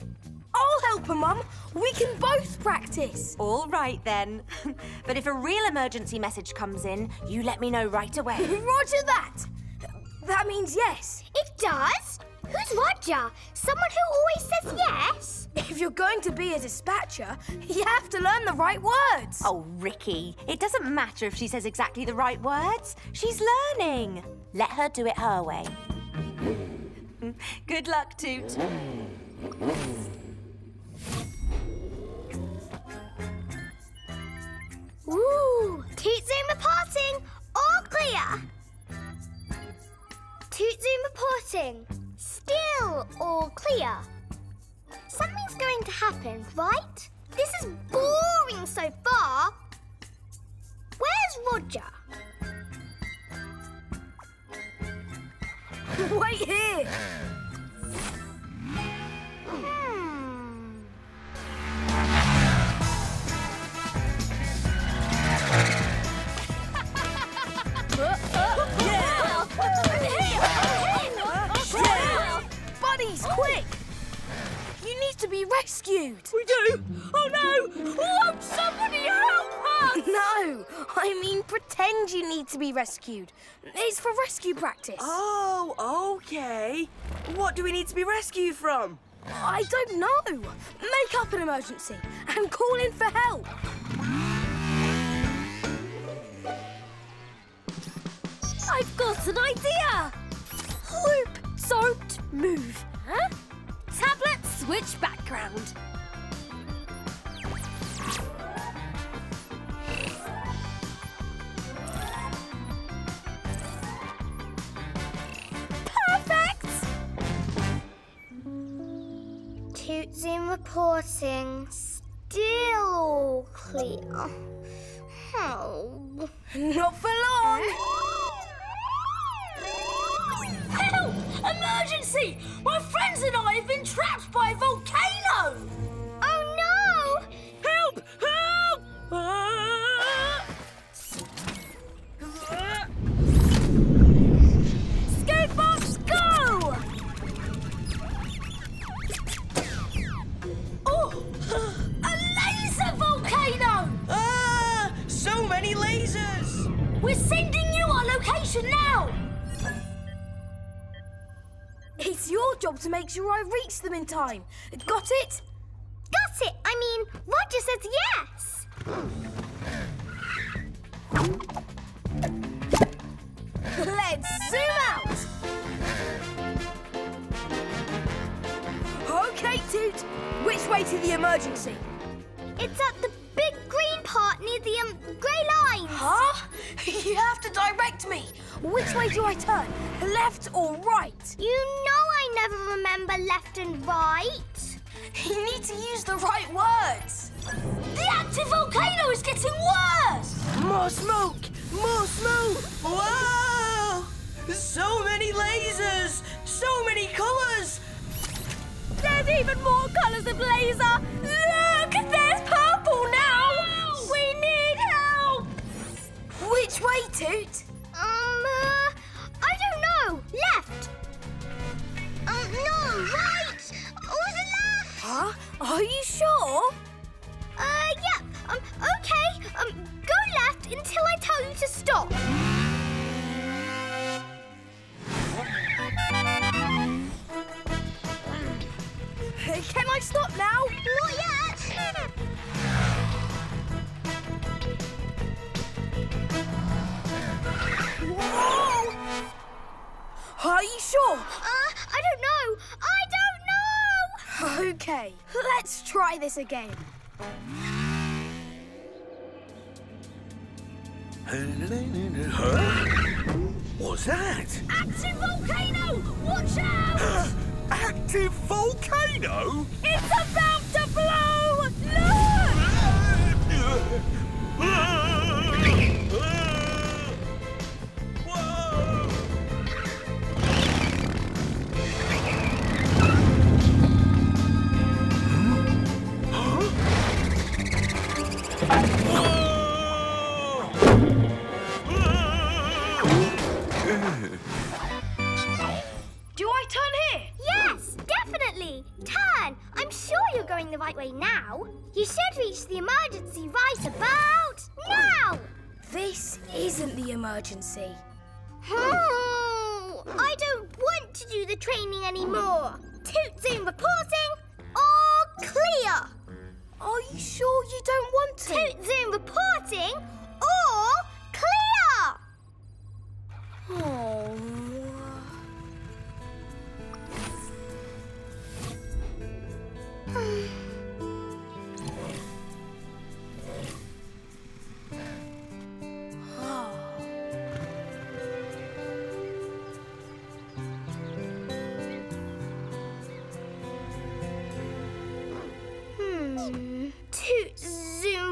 I'll help her, Mum. We can both practice. All right then. but if a real emergency message comes in, you let me know right away. Roger that. That means yes. It does? Who's Roger? Someone who always says yes? If you're going to be a dispatcher, you have to learn the right words. Oh, Ricky, it doesn't matter if she says exactly the right words. She's learning. Let her do it her way. Good luck, Toot. Ooh, Toot Zoom reporting. All clear. Toot Zoom reporting. Still all clear. Something's going to happen, right? This is boring so far. Where's Roger? Wait here. Hmm. Buddies, quick! You need to be rescued. We do? Oh no! Won't somebody help us? No, I mean pretend you need to be rescued. It's for rescue practice. Oh, okay. What do we need to be rescued from? I don't know. Make up an emergency and call in for help. I've got an idea! Loop, don't move. Huh? Tablet, switch background. Perfect! Toot Zoom reporting. Still all clear. Oh. Not for long. Emergency! My friends and I have been trapped by a volcano! To make sure I reach them in time. Got it? Got it! I mean, Roger says yes! Let's zoom out. Okay, Toot. Which way to the emergency? It's at the big green part near the um, grey lines. Huh? You have to direct me. Which way do I turn? Left or right? You know never remember left and right. You need to use the right words. The active volcano is getting worse! More smoke! More smoke! Wow! So many lasers! So many colours! There's even more colours of laser! Look! There's purple now! We need help! Which way, Toot? No, right. Or the left. Huh? Are you sure? Uh, yeah. Um, okay. Um, go left until I tell you to stop. Can I stop now? Not yet. Are you sure? Uh, I don't know. I don't know. Okay, let's try this again. Huh? What's that? Active volcano! Watch out! Active volcano? It's about to blow! Look! you're going the right way now. You should reach the emergency right about now. This isn't the emergency. Hmm. I don't want to do the training anymore. Toot Zoom reporting. All clear. Are you sure you don't want to? Toot Zoom reporting. All clear. Oh.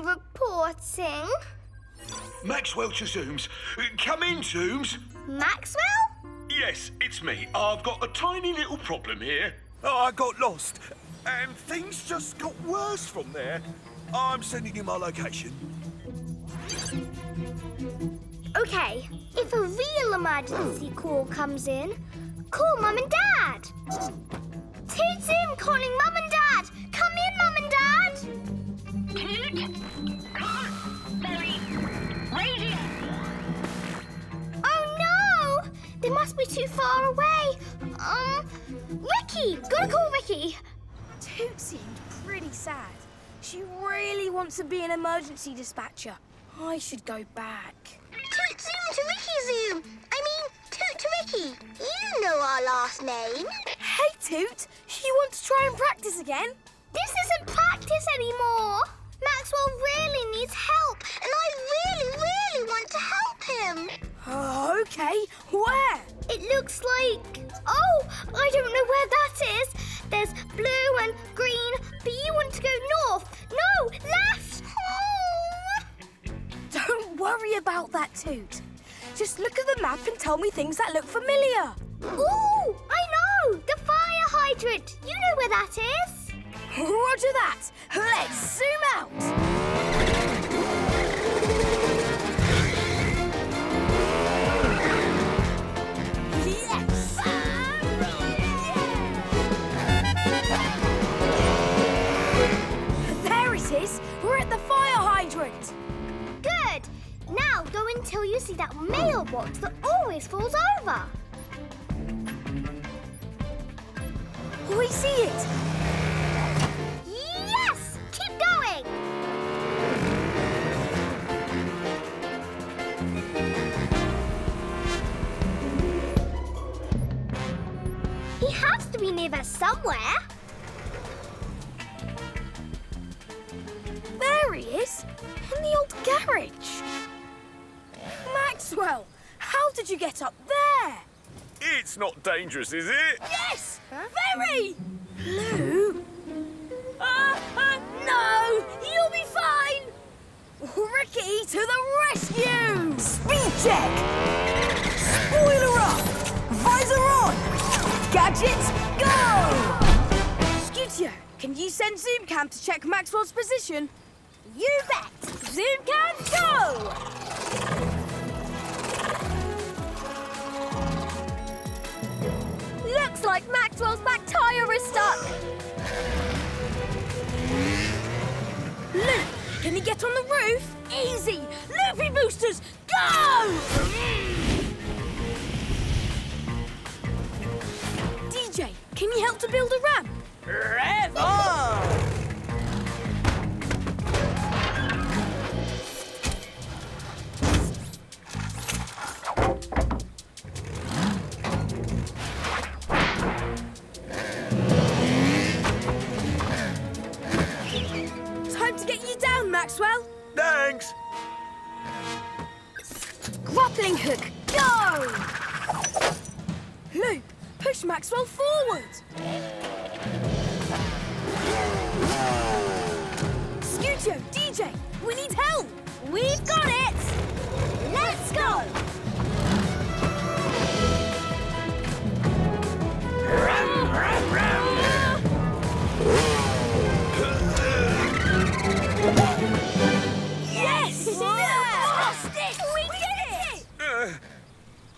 Reporting. Maxwell to Zooms. Uh, come in, Zooms. Maxwell? Yes, it's me. I've got a tiny little problem here. Oh, I got lost, and things just got worse from there. I'm sending you my location. Okay, if a real emergency call comes in, call Mum and Dad. Toot Zoom calling Mum and Dad. Come in, Mum and Dad. Toot! Come! Very radio! Oh no! They must be too far away. Um, Ricky! Gotta call Ricky. Toot seemed pretty sad. She really wants to be an emergency dispatcher. I should go back. Toot Zoom to Ricky Zoom. I mean, Toot to Ricky. You know our last name. Hey, Toot! You want to try and practice again? This isn't practice anymore. Maxwell really needs help, and I really, really want to help him. Oh, okay. Where? It looks like. Oh, I don't know where that is. There's blue and green, but you want to go north. No, left. Oh. Don't worry about that, Toot. Just look at the map and tell me things that look familiar. Ooh, I know. The fire hydrant. You know where that is. Roger that. Let's zoom out. Good. Now go until you see that mailbox that always falls over. Oh, we see it. Yes! Keep going. He has to be near there somewhere. There he is. In the old garage. Maxwell, how did you get up there? It's not dangerous, is it? Yes! Very! Lou? Uh, uh, no! You'll be fine! Ricky to the rescue! Speed check! Spoiler up! Visor on! Gadgets, go! Scootio, can you send Zoom Cam to check Maxwell's position? You bet! Zoom Cam, go! Looks like Maxwell's back tyre is stuck. Loop, can you get on the roof? Easy! Loopy boosters, go! DJ, can you help to build a ramp? Rev on! Maxwell. Thanks. Grappling hook, go! Loop, push Maxwell forward. Scootio, DJ, we need help. We've got it! Let's go!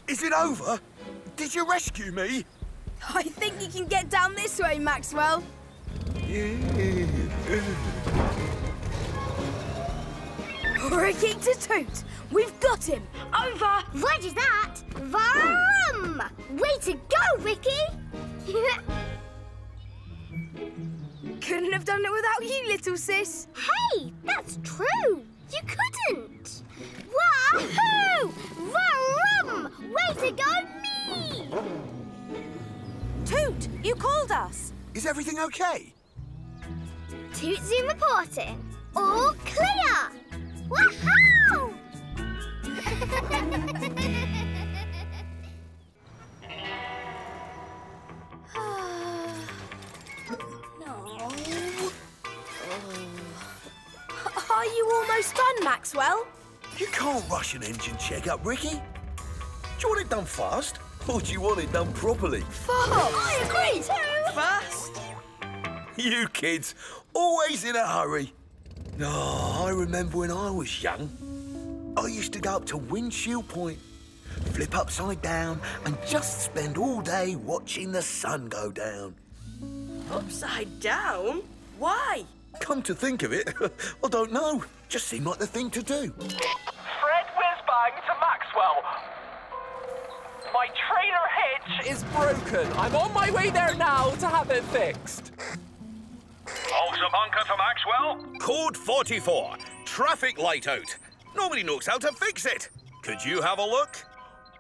Is it over? Did you rescue me? I think you can get down this way, Maxwell. Ricky to toot. We've got him. Over! Roger that! Vroom! Way to go, Ricky! Couldn't have done it without you, little sis. hey, that's true! You couldn't! Wahoo! Vroom! Way to go, me! Toot, you called us. Is everything okay? Toot Zoom reporting. All clear! Wahoo! No. Are you almost done, Maxwell? You can't rush an engine checkup, Ricky. Do you want it done fast? Or do you want it done properly? Fast. I agree too. Fast. You kids, always in a hurry. Oh, I remember when I was young. I used to go up to Windshield Point, flip upside down, and just spend all day watching the sun go down. Upside down? Why? Come to think of it, I don't know. Just seemed like the thing to do. My trailer hitch is broken. I'm on my way there now to have it fixed. Also bunker to Maxwell. Code 44. Traffic light out. Nobody knows how to fix it. Could you have a look?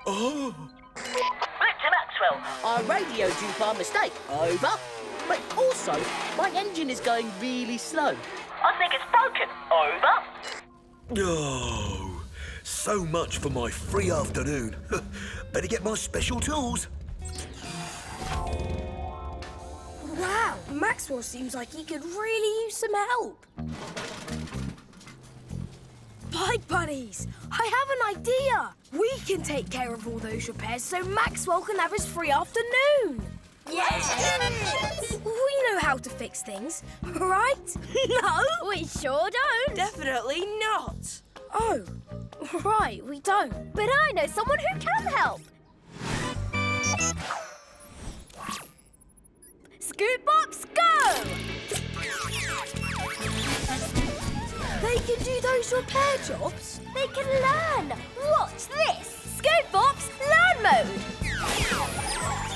Oh. Victor Maxwell, our radio duped our mistake. Over. But also, my engine is going really slow. I think it's broken. Over. Oh, so much for my free afternoon. Better get my special tools. Wow, Maxwell seems like he could really use some help. Bike buddies, I have an idea. We can take care of all those repairs so Maxwell can have his free afternoon. Yes! We know how to fix things, right? No, we sure don't. Definitely not. Oh, right, we don't. But I know someone who can help. Scoot Box, go! They can do those repair jobs? They can learn. Watch this. Scoot Box, learn mode.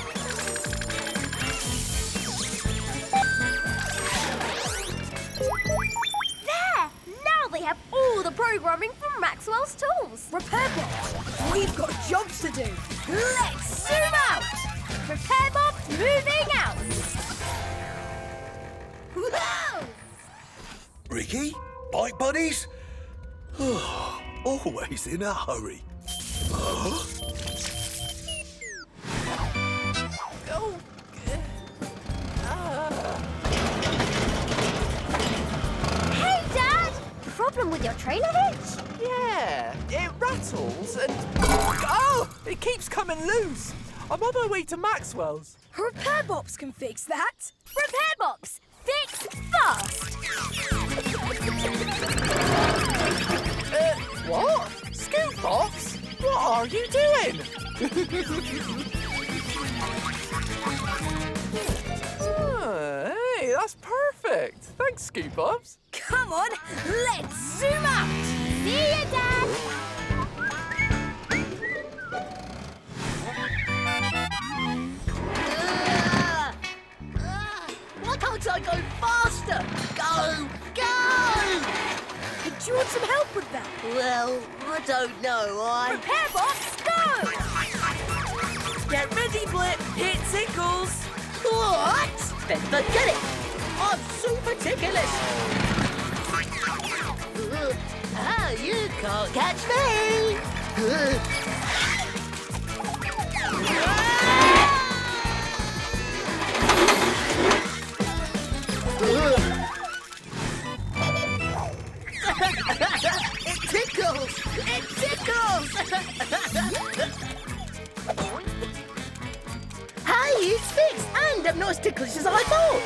They have all the programming from Maxwell's tools. Repair box, we've got jobs to do. Let's zoom out. Repair Box moving out. Whoa! Ricky? Bike buddies? Always in a hurry. Huh? Problem with your trailer hitch? Yeah, it rattles and. Oh! It keeps coming loose. I'm on my way to Maxwell's. Repair box can fix that. Repair Box, fix fast. Uh, what? Scoop box? What are you doing? Ah, hey, that's perfect. Thanks, Scoop Bobs. Come on, let's zoom out. See you, Dad. Why can't I go faster? Go, go! Do you want some help with that? Well, I don't know. I. Repair box, go! Get ready, Blip. It tickles. What? Then forget it. I'm super ticklish. Ah, you can't catch me. it tickles. It tickles. Hey, it's fixed and I'm not as ticklish as I thought.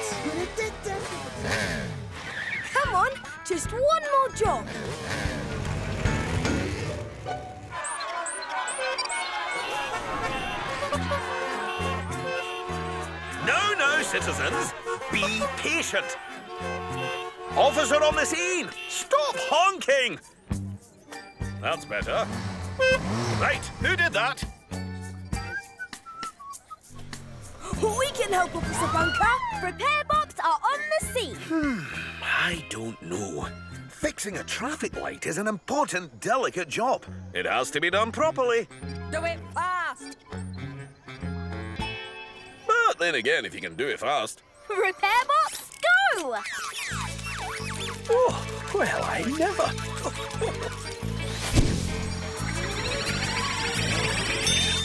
Come on, just one more job. No, no, citizens. Be patient. Officer on the scene, stop honking. That's better. Right, who did that? We can help, Officer Bunker. Repair bots are on the scene. Hmm, I don't know. Fixing a traffic light is an important, delicate job. It has to be done properly. Do it fast. But then again, if you can do it fast. Repair bots, go! Oh, well, I never.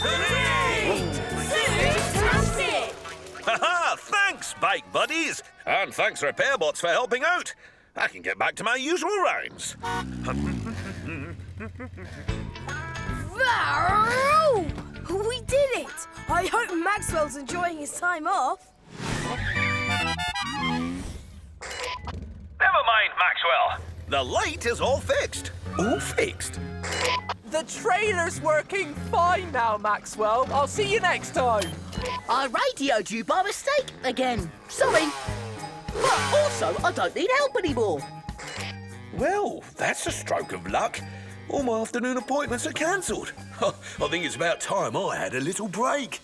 Fantastic! Ha Thanks, bike buddies! And thanks, repair bots, for helping out. I can get back to my usual rounds. Varrow! We did it! I hope Maxwell's enjoying his time off. Never mind, Maxwell. The light is all fixed. All fixed? The trailer's working fine now, Maxwell. I'll see you next time. I radioed you by mistake again. Sorry. But also, I don't need help anymore. Well, that's a stroke of luck. All my afternoon appointments are cancelled. I think it's about time I had a little break.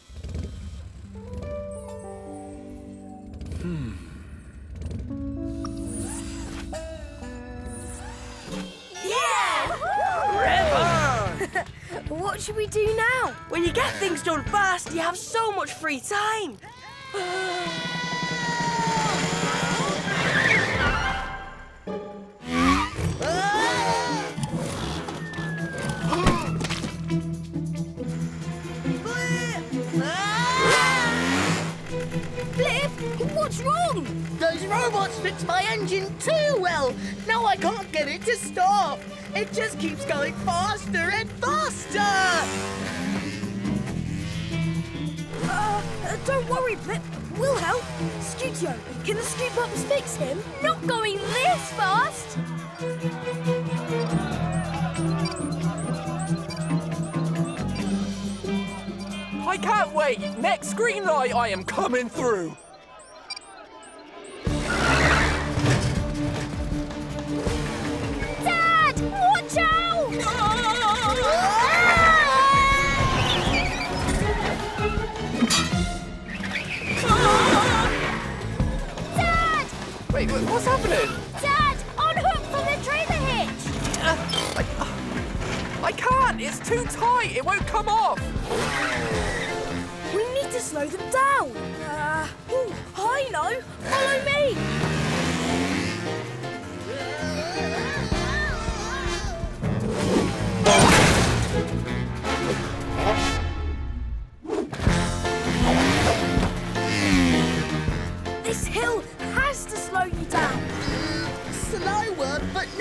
Yeah! what should we do now? When you get things done fast, you have so much free time. Wrong? Those robots fix my engine too well. Now I can't get it to stop. It just keeps going faster and faster. Uh, don't worry, Blip. We'll help. Scootio, can the scoop ups fix him? Not going this fast. I can't wait. Next green light, I am coming through. Wait, what's happening? Dad, unhook from the trailer hitch! I can't. It's too tight. It won't come off. We need to slow them down. Uh, ooh, I know. Follow me. This hill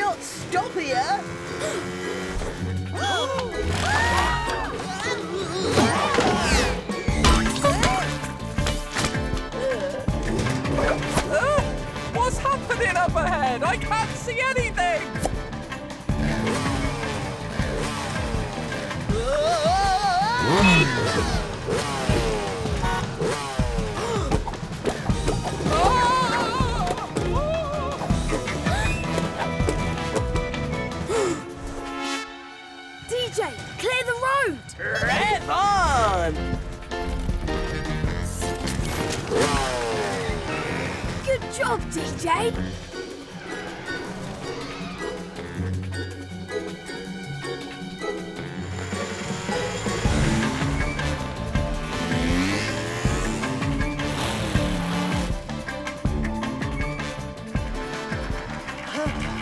not stop here. what's happening up ahead? I can't see anything! Job, DJ!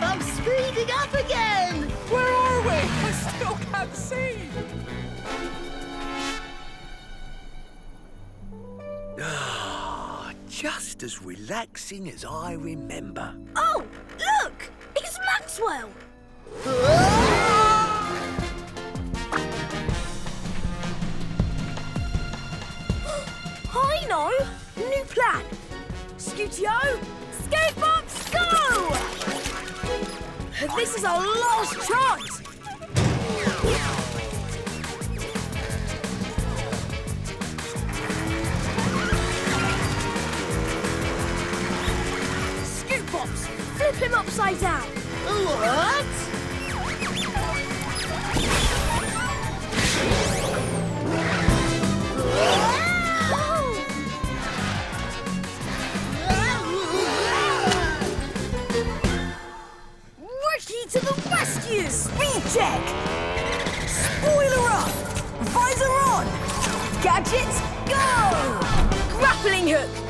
I'm speeding up again! Where are we? I still can't see. As relaxing as I remember. Oh, look! It's Maxwell! I know! New plan! Scootio, skatebox, go! This is our last chance! Flip him upside down! What? Ricky to the rescue! Speed check! Spoiler up! Visor on! Gadgets, go! Grappling hook,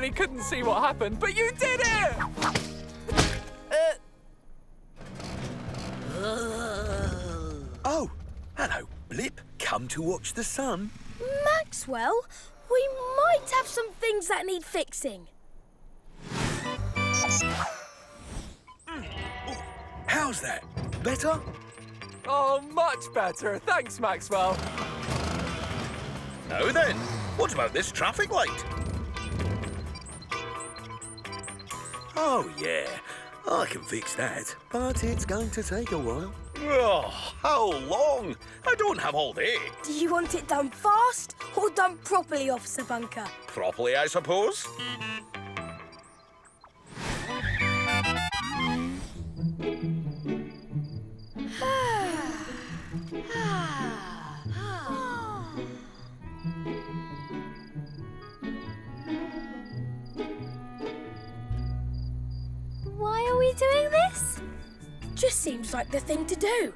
totally couldn't see what happened, but you did it! Oh, hello, Blip. Come to watch the sun. Maxwell, we might have some things that need fixing. How's that? Better? Oh, much better. Thanks, Maxwell. Now then, what about this traffic light? Oh, yeah, I can fix that, but it's going to take a while. Oh, how long? I don't have all day. Do you want it done fast or done properly, Officer Bunker? Properly, I suppose. Why are we doing this? Just seems like the thing to do.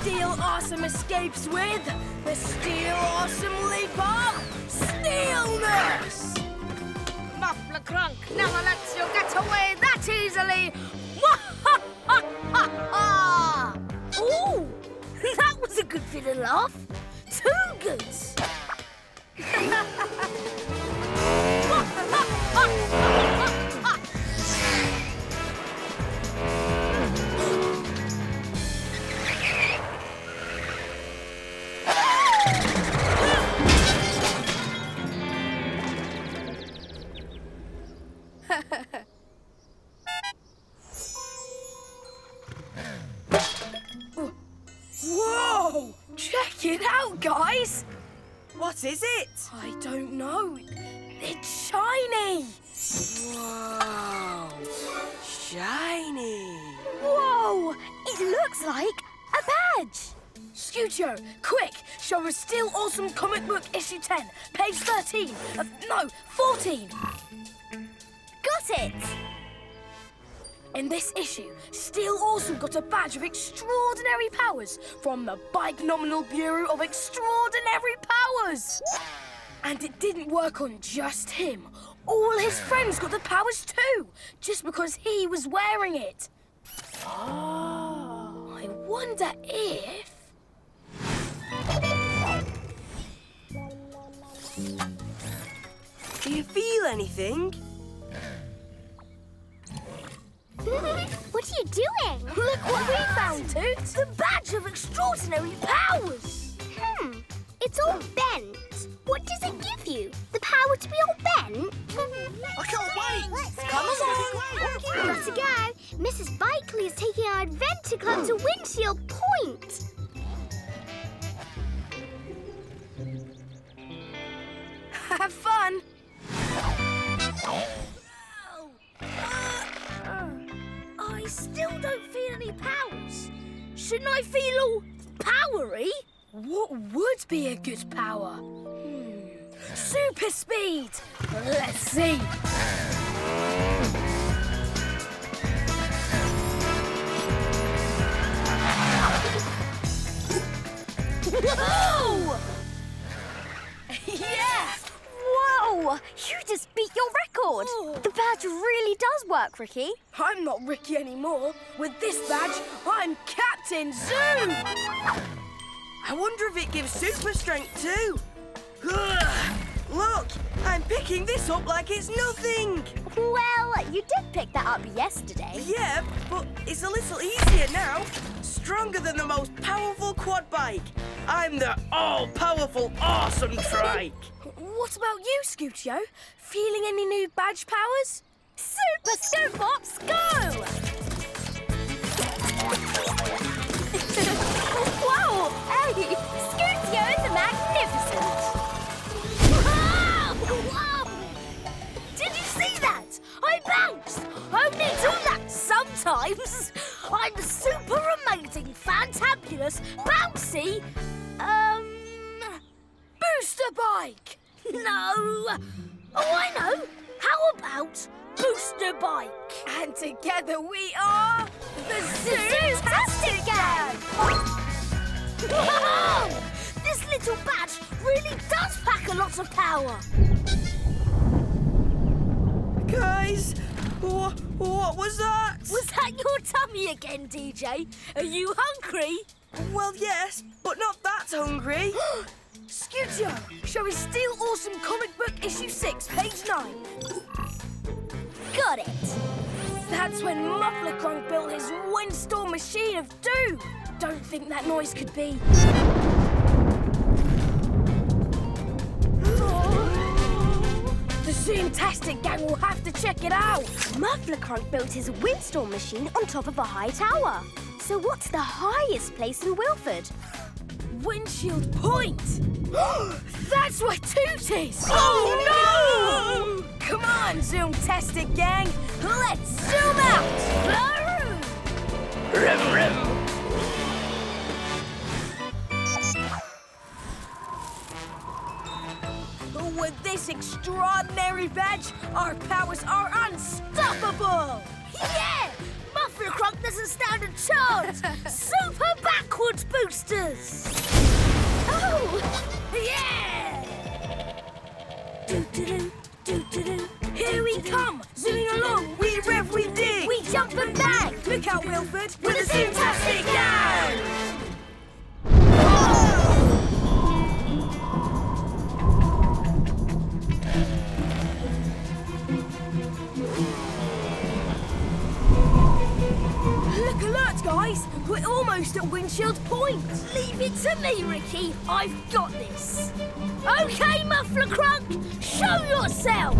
Steel Awesome escapes with the Steel Awesome Leaper Steelness! Muffler Crunk never lets you get away that easily! Ooh, that was a good bit of laugh. Too good. What is it? I don't know. It's shiny! Wow! Shiny! Whoa! It looks like a badge! Scootio, quick! Show us Steel Awesome Comic Book Issue 10, page 13. Uh, no, 14. Got it! In this issue, Steel also got a badge of extraordinary powers from the Bike Nominal Bureau of Extraordinary Powers. And it didn't work on just him. All his friends got the powers too, just because he was wearing it. Oh, I wonder if... Do you feel anything? what are you doing? Look what we found, Toots! The badge of extraordinary powers! Hmm. It's It's all bent. What does it give you? The power to be all bent? I can't wait! Let's come along. Gotta go. Mrs. Bikeley is taking our adventure club to Windshield Point. Have fun. Still don't feel any powers. Shouldn't I feel all powery? What would be a good power? Hmm. Super speed. Let's see. Whoa! Whoa! You just beat your record. The badge really does work, Ricky. I'm not Ricky anymore. With this badge, I'm Captain Zoom. I wonder if it gives super strength too. Ugh. Look, I'm picking this up like it's nothing. Well, you did pick that up yesterday. Yeah, but it's a little easier now. Stronger than the most powerful quad bike. I'm the all-powerful awesome trike. What about you, Scootio? Feeling any new badge powers? Super Bops, go! Whoa! Hey, Scootio is magnificent. Whoa! Did you see that? I bounced. Only do that sometimes. I'm super amazing, fantabulous, bouncy, um, booster bike. No. Oh, I know. How about booster bike? And together we are the Zoom-tastic Gang! Whoa! This little badge really does pack a lot of power. Guys, wha what was that? Was that your tummy again, DJ? Are you hungry? Well, yes, but not that hungry. Scootio, show us Steel Awesome Comic Book Issue 6, page 9. Got it. That's when Muffler Crunk built his windstorm machine of doom. Don't think that noise could be. The Zoomtastic Gang will have to check it out. Muffler Crunk built his windstorm machine on top of a high tower. So what's the highest place in Wheelford? Windshield Point. That's where Toot is. Oh, oh no! Come on, Zoomtastic Gang. Let's zoom out. Vroom, vroom. With this extraordinary badge, our powers are unstoppable! Yeah! Crunk doesn't stand a chance! Super backwards boosters! Oh! Yeah! Do-do-do, do-do-do. Here we come! Zooming along, we rev, we dig! We jump and bang! Look out, Wheelford! With a Zoomtastic Gang! Alert, guys! We're almost at Windshield Point! Leave it to me, Ricky. I've got this. OK, Muffler Crunk, show yourself!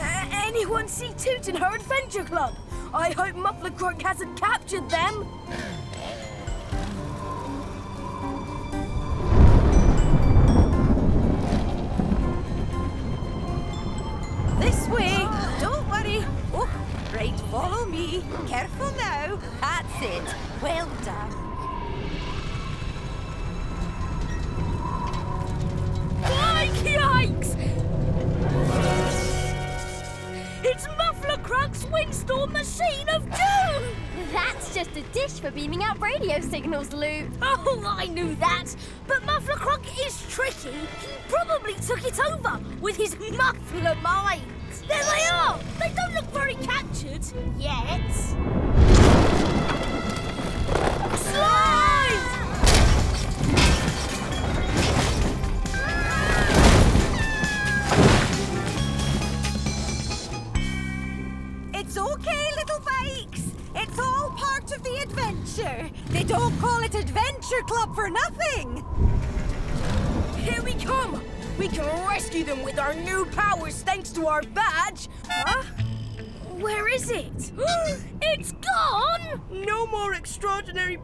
Uh, anyone see Toot and her adventure club? I hope Muffler Crunk hasn't captured them. With his muffler mind. There they are. They don't look very captured yet.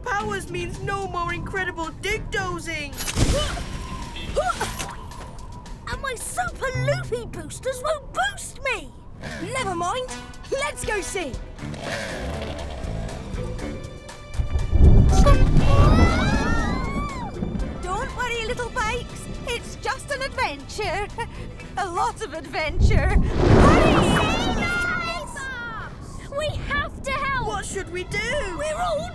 Powers means no more incredible dig dozing. and my super loopy boosters won't boost me! Never mind. Let's go see. Don't worry, little bikes. It's just an adventure. A lot of adventure. We have to help! What should we do? We're all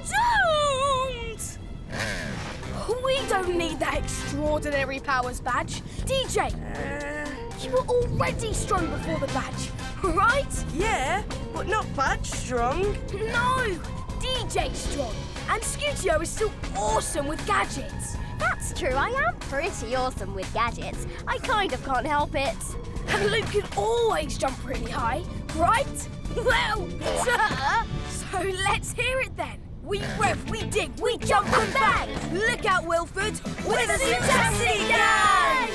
doomed! We don't need that extraordinary powers badge. DJ, uh, you were already strong before the badge, right? Yeah, but not badge strong. No, DJ strong. And Scootio is still awesome with gadgets. That's true, I am pretty awesome with gadgets. I kind of can't help it. And Loop can always jump really high, right? Well, duh. So let's hear it then. We rev, we dig, we jump and bang. Look out, Wheelford. We're the Zoomtastic Gang!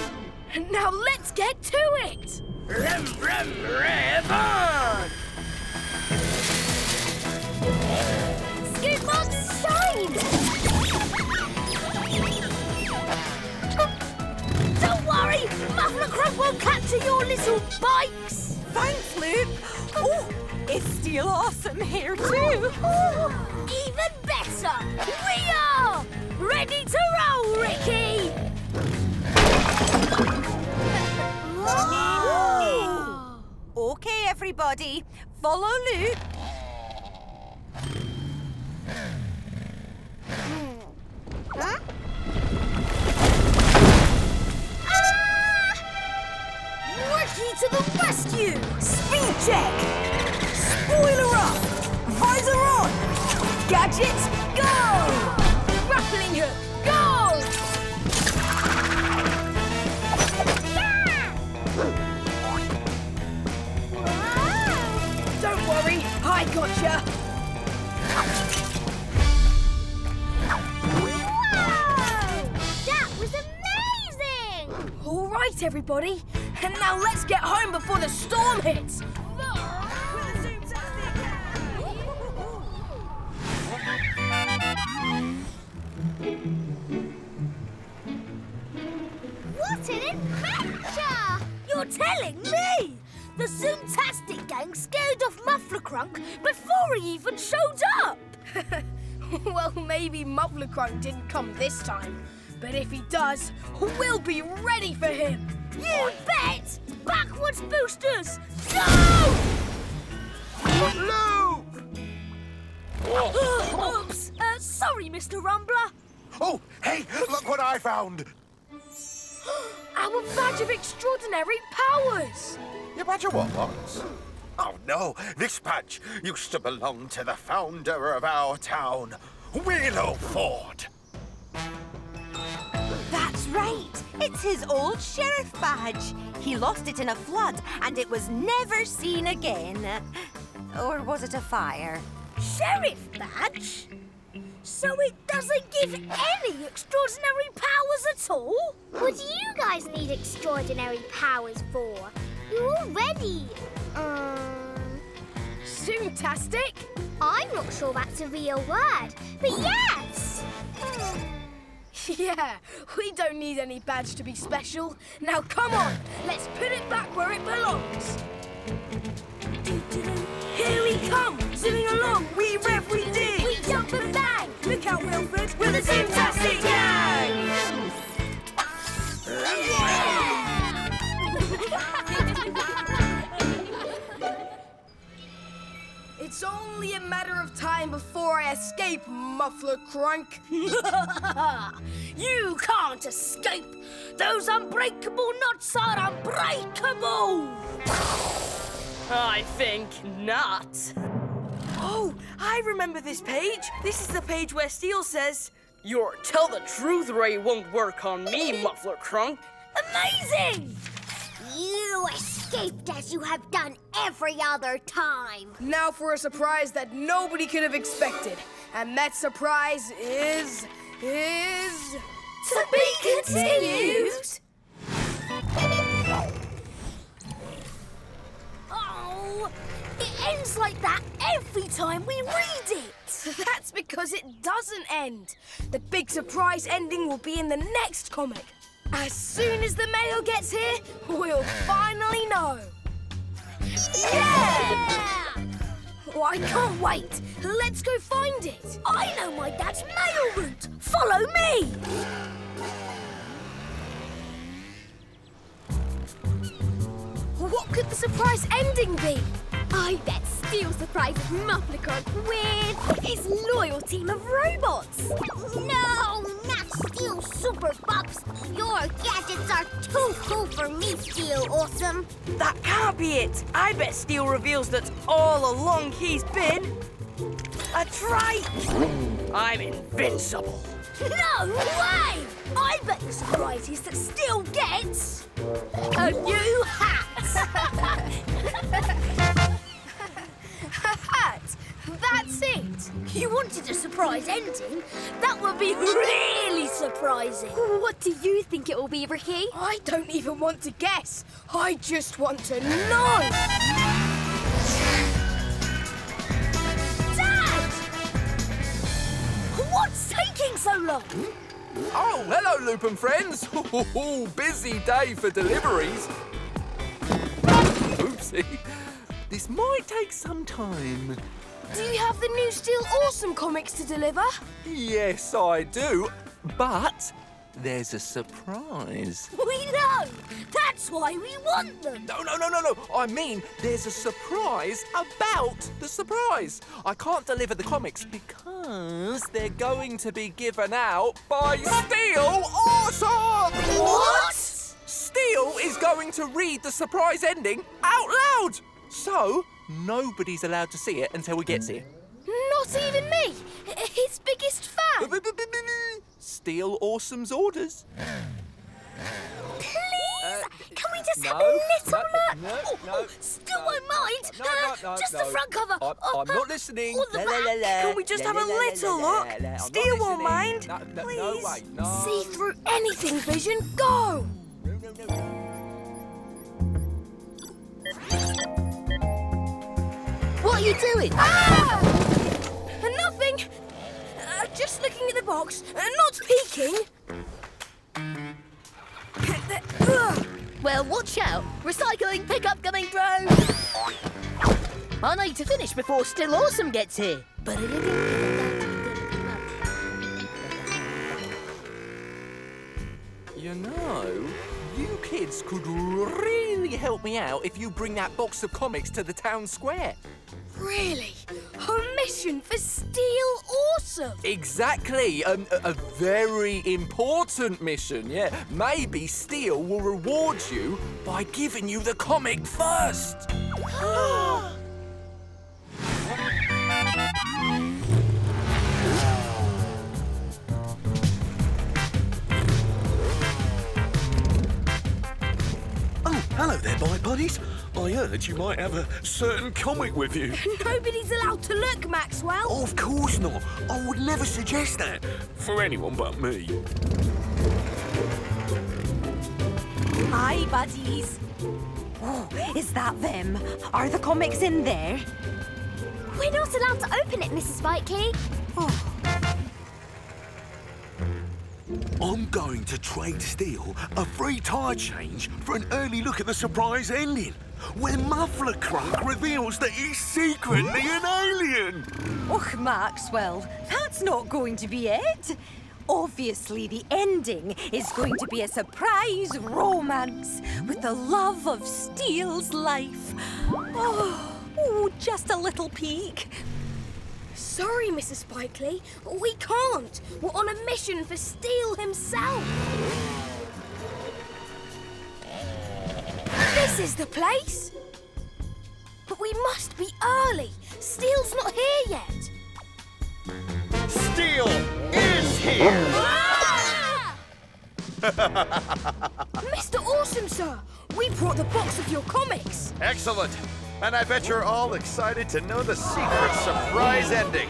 Now let's get to it. Rem, rem, rev on! Scootbox shine! Don't worry, Muffler Crow won't capture your little bikes! Thanks, Loop. Oh, it's still awesome here too. Even better! We are! Ready to roll, Ricky! Okay, everybody, follow Loop. Huh? Ricky to the rescue! Speed check! Spoiler up! Visor on! Gadgets, go! Grappling hook, go! Ah! Don't worry, I gotcha! That was amazing! All right, everybody. And now let's get home before the storm hits. What an adventure! You're telling me? The Zoomtastic gang scared off Muffler Crunk before he even showed up! well, maybe Muffler Crunk didn't come this time. But if he does, we'll be ready for him. You bet! Backwards boosters, go! Loop! Oops! Uh, sorry, Mr. Rumbler. Oh, hey, look what I found. Our badge of extraordinary powers. Your badge of what, Lawrence? Oh, no. This badge used to belong to the founder of our town, Willow Ford. That's right. It's his old sheriff badge. He lost it in a flood and it was never seen again. Or was it a fire? Sheriff badge? So it doesn't give any extraordinary powers at all? What do you guys need extraordinary powers for? You're already, um... Zoomtastic? I'm not sure that's a real word, but yes! Yeah, we don't need any badge to be special. Now come on, let's put it back where it belongs. Here we come, zooming along. We rev, we dig. We jump and bang! Look out, Wheelford. We're the Zoomtastic Gang! It's only a matter of time before I escape, Muffler Crunk. you can't escape! Those unbreakable nuts are unbreakable! I think not. Oh, I remember this page. This is the page where Steel says, Your tell the truth ray won't work on me, Muffler Crunk. Amazing! You escaped as you have done every other time. Now for a surprise that nobody could have expected. And that surprise is. is. To be continued. Oh, it ends like that every time we read it. That's because it doesn't end. The big surprise ending will be in the next comic. As soon as the mail gets here, we'll finally know. Yeah! Oh, I can't wait. Let's go find it. I know my dad's mail route. Follow me. What could the surprise ending be? I bet Steel surprises Mufflicon with his loyal team of robots. No, not Steel Super Bucks. Your gadgets are too cool for me, Steel Awesome. That can't be it. I bet Steel reveals that all along he's been a trike. I'm invincible. No way! I bet the surprise is that Steel gets a new hat. a hat. That's it. You wanted a surprise ending? That would be really surprising. What do you think it will be, Ricky? I don't even want to guess. I just want to know. Dad! What's taking so long? Oh, hello, Lupin friends. Busy day for deliveries. Oopsie. This might take some time. Do you have the new Steel Awesome comics to deliver? Yes, I do. But there's a surprise. We know. That's why we want them. No, no, no, no, no. I mean, there's a surprise about the surprise. I can't deliver the comics because they're going to be given out by Steel Awesome! What? Steel is going to read the surprise ending out loud. So, nobody's allowed to see it until he gets here. Not even me. His biggest fan. Steel Awesome's orders. Please, can we just have a little no, look? no, oh, no, oh, Steel won't mind. No, Uh, no, no, just no. the front cover. I'm, Oh, I'm uh, not listening. Or the La, back. la, la, la. Can we just La, have a la, la, little la, look? la, la. I'm Steel won't mind. No, no, Please. no way, no. See through anything, Vision. Go. Are you doing? Ah! Nothing. Uh, just looking at the box, uh, not peeking. Well, watch out. Recycling pickup coming through. I need to finish before Steel Awesome gets here. You know, you kids could really help me out if you bring that box of comics to the town square. Really? A mission for Steel Awesome? Exactly. Um, a, a very important mission, yeah. Maybe Steel will reward you by giving you the comic first. Hello there, bike buddies. I heard you might have a certain comic with you. Nobody's allowed to look, Maxwell. Of course not. I would never suggest that for anyone but me. Hi, buddies. Oh, is that them? Are the comics in there? We're not allowed to open it, Mrs. Spikey. Oh. I'm going to trade Steel a free tyre change for an early look at the surprise ending, where Muffler Crunk reveals that he's secretly an alien. Och, Maxwell, that's not going to be it. Obviously, the ending is going to be a surprise romance with the love of Steel's life. Oh, oh just a little peek. Sorry, Mrs. Spikely. We can't. We're on a mission for Steel himself. This is the place. But we must be early. Steel's not here yet. Steel is here! Ah! Mr. Awesome, sir. We brought the box of your comics. Excellent. And I bet you're all excited to know the secret surprise ending.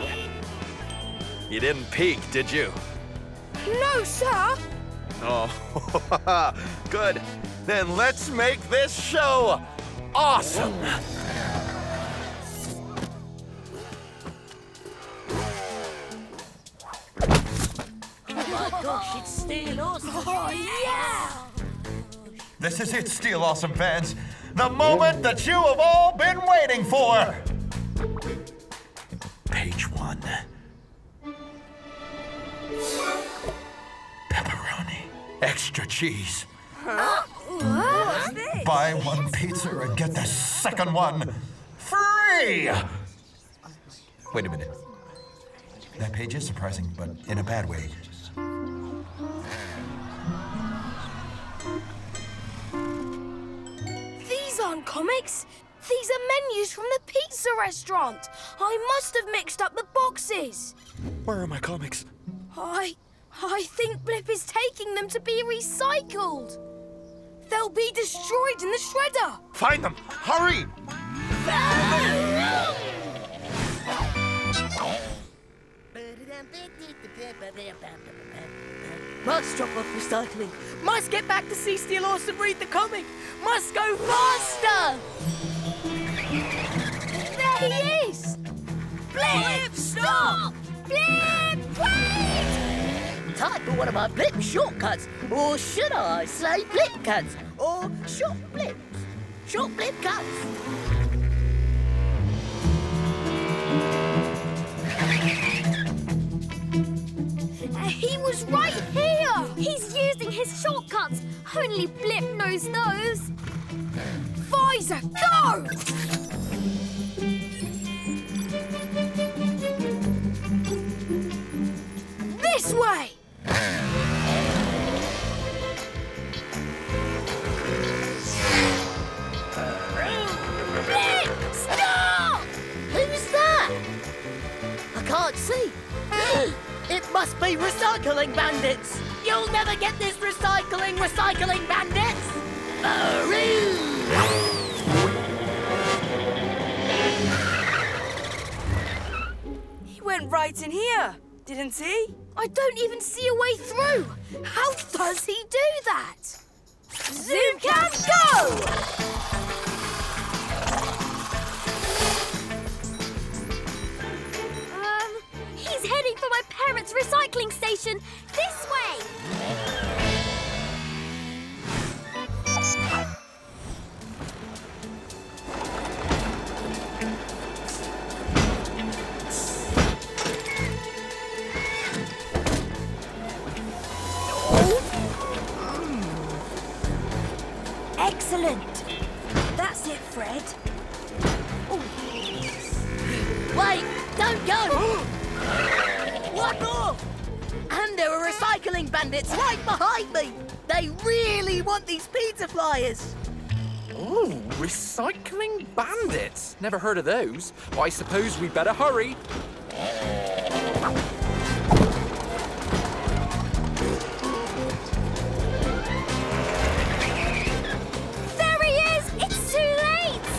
You didn't peek, did you? No, sir. Oh, good. Then let's make this show awesome. Oh my gosh, it's Steel Awesome. Oh, yeah! This is it, Steel Awesome fans. The moment that you have all been waiting for. Page one. Pepperoni. Extra cheese. This? Buy one pizza and get the second one free! Wait a minute. That page is surprising, but in a bad way. Aren't comics. These are menus from the pizza restaurant. I must have mixed up the boxes. Where are my comics? I... I think Blip is taking them to be recycled. They'll be destroyed in the shredder. Find them! Hurry! Must drop off recycling. Must get back to see Steel Awesome read the comic. Must go faster. There he is! Blip, stop! Blip, wait! Time for one of my blip shortcuts. Or should I say blip cuts? Or short blips. Short blip cuts. Uh, he was right here! He's using his shortcuts. Only Blip knows those. Visor, go! This way! Blip, stop! Who's that? I can't see. It must be recycling bandits. You'll never get this recycling, recycling bandits. He went right in here, didn't he? I don't even see a way through. How does he do that? Zoom can go! Um, heading for my parents' recycling station. This way. Excellent. That's it, Fred. Wait, don't go! what more? And there are recycling bandits right behind me. They really want these pizza flyers. Ooh, recycling bandits. Never heard of those. Well, I suppose we better hurry. There he is! It's too late!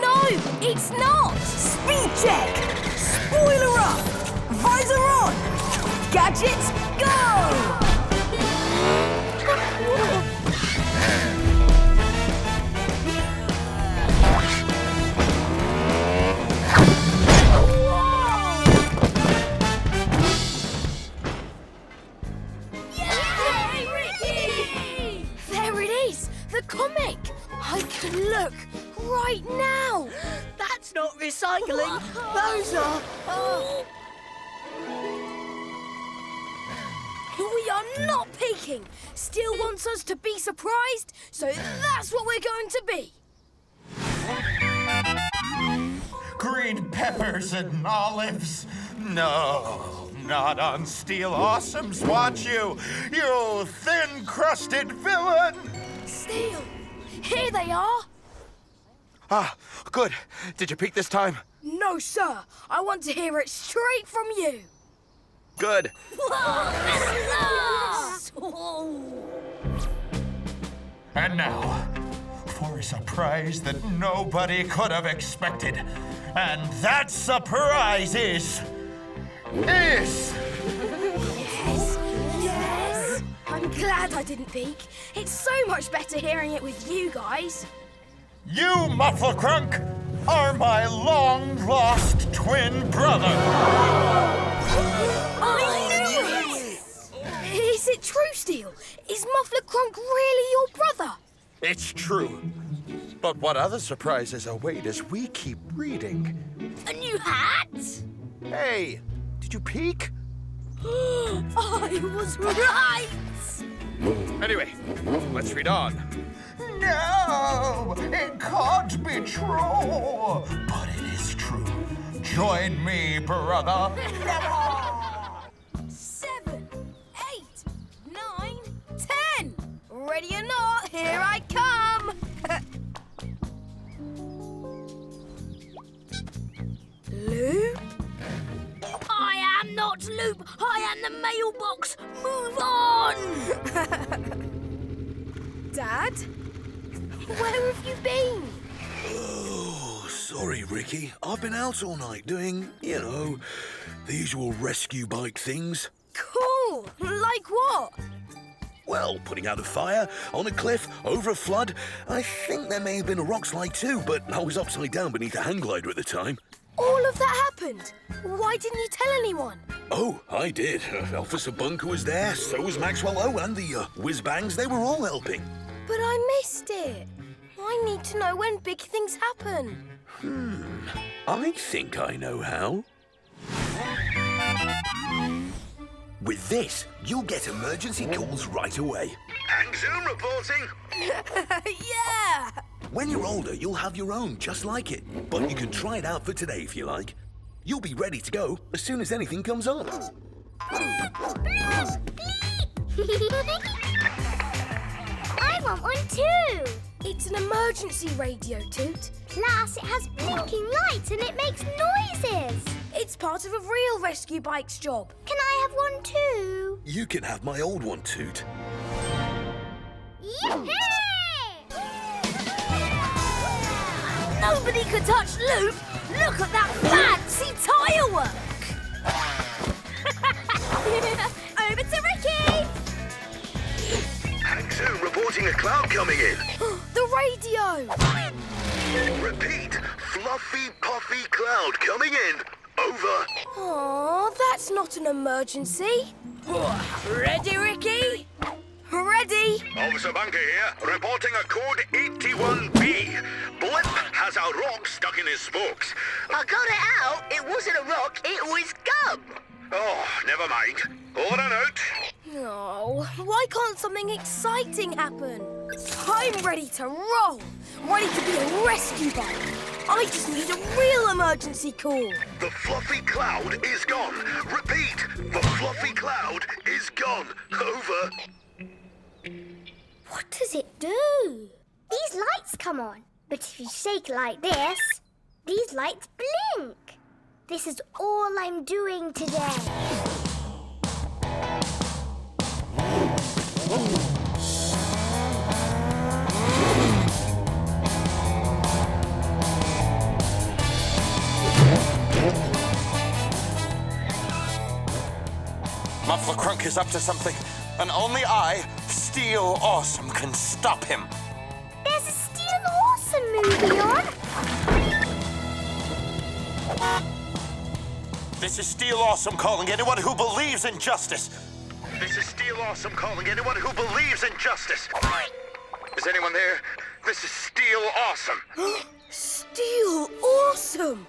No, it's not! Speed check! Spoiler up! Visor on! Gadgets, go! There it is! The comic! Look right now! That's not recycling. Those are. Oh. We are not peeking! Steel wants us to be surprised, so that's what we're going to be! Green peppers and olives? No, not on Steel Awesome's watch, you! You thin crusted villain! Steel, here they are! Ah, good. Did you peek this time? No, sir. I want to hear it straight from you. Good. And now, for a surprise that nobody could have expected. And that surprise is. is. Yes! Yes! I'm glad I didn't peek. It's so much better hearing it with you guys. You, Muffler Crunk, are my long lost twin brother. I knew it! Is it true, Steel? Is Muffler Crunk really your brother? It's true. But what other surprises await as we keep reading? A new hat? Hey, did you peek? I was right! Anyway, let's read on. No, it can't be true. But it is true. Join me, brother. Seven, eight, nine, ten. Ready or not, here I come. Lou? I am not Loop! I am the mailbox! Move on! Dad? Where have you been? Oh, sorry, Ricky. I've been out all night doing, you know, the usual rescue bike things. Cool. Like what? Well, putting out a fire, on a cliff, over a flood. I think there may have been a rock slide too, but I was upside down beneath a hang glider at the time. All of that happened. Why didn't you tell anyone? Oh, I did. Uh, Officer Bunker was there, so was Maxwell O, and the uh, whiz bangs. They were all helping. But I missed it. I need to know when big things happen. Hmm. I think I know how. With this, you'll get emergency calls right away. Hank Zoom reporting. yeah! When you're older, you'll have your own, just like it. But you can try it out for today if you like. You'll be ready to go as soon as anything comes up. I want one too. It's an emergency radio, Toot. Plus, it has blinking lights and it makes noises. It's part of a real rescue bike's job. Can I have one too? You can have my old one, Toot. Yippee! Nobody could touch Loop! Look at that fancy tyre work! Over to Ricky! Hank Zoom reporting a cloud coming in. the radio! Repeat, fluffy, puffy cloud coming in. Over. Oh, that's not an emergency. Ready, Ricky? Ready? Officer Bunker here, reporting a code 81B. Blip has a rock stuck in his spokes. I got it out. It wasn't a rock, it was gum. Oh, never mind. Order note. No, why can't something exciting happen? I'm ready to roll. Ready to be a rescue bike. I just need a real emergency call. The fluffy cloud is gone. Repeat, the fluffy cloud is gone. Over. What does it do? These lights come on, but if you shake like this, these lights blink. This is all I'm doing today. Muffler Crunk is up to something, and only I, Steel Awesome, can stop him. There's a Steel Awesome movie on. This is Steel Awesome calling anyone who believes in justice. This is Steel Awesome calling anyone who believes in justice. Is anyone there? This is Steel Awesome. Steel Awesome!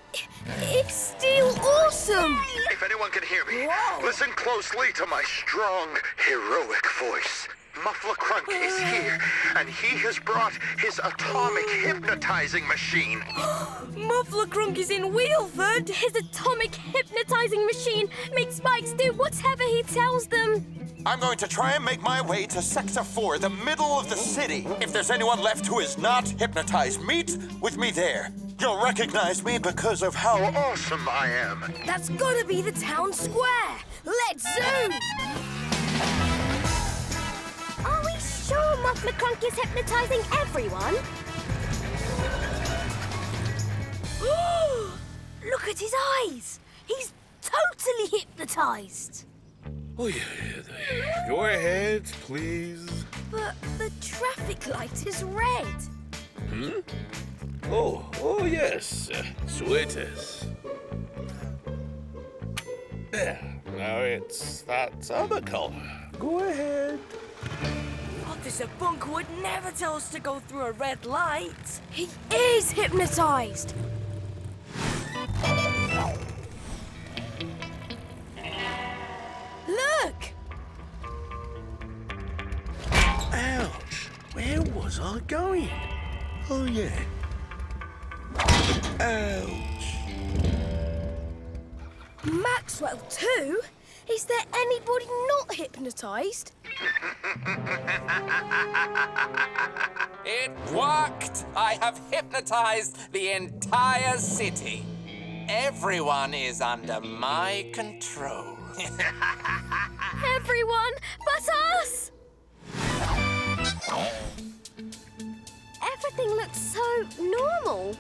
It's Steel Awesome! If anyone can hear me, listen closely to my strong, heroic voice. Muffler Crunk is here, and he has brought his atomic hypnotizing machine. Muffler Crunk is in Wheelford. His atomic hypnotizing machine makes bikes do whatever he tells them. I'm going to try and make my way to Sector 4, the middle of the city. If there's anyone left who is not hypnotized, meet with me there. You'll recognize me because of how awesome I am. That's gotta be the town square. Let's zoom! Sure Muffler Crunk is hypnotising everyone? Look at his eyes! He's totally hypnotised! Oh, yeah, yeah. Go ahead, please. But the traffic light is red. Hmm? Oh, oh, yes. Uh, so it is. There. Now it's that other color. Go ahead. Officer Bunker would never tell us to go through a red light. He is hypnotised! Look! Ouch! Where was I going? Oh, yeah. Ouch! Maxwell, too? Is there anybody not hypnotised? It worked! I have hypnotized the entire city. Everyone is under my control. Everyone but us! Everything looks so normal.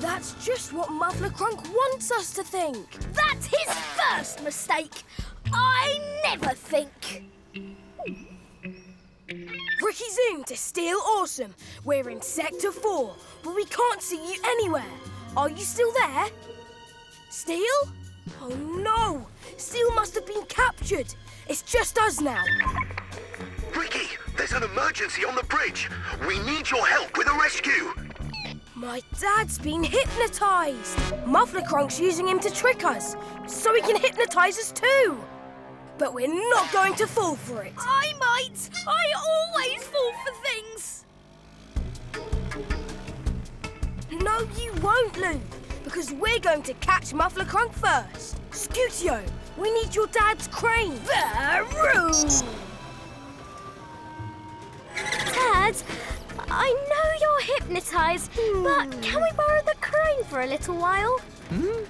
That's just what Muffler Crunk wants us to think. That's his first mistake. I never think. Ricky Zoom to Steel Awesome. We're in Sector 4, but we can't see you anywhere. Are you still there? Steel? Oh no! Steel must have been captured. It's just us now. Ricky, there's an emergency on the bridge. We need your help with a rescue. My dad's been hypnotised. Muffler Crunk's using him to trick us, so he can hypnotise us too. But we're not going to fall for it. I might. I always fall for things. No, you won't, Lou, because we're going to catch Muffler Crunk first. Scootio, we need your dad's crane. Varoo! Dad, I know you're hypnotised, but can we borrow the crane for a little while? Hmm?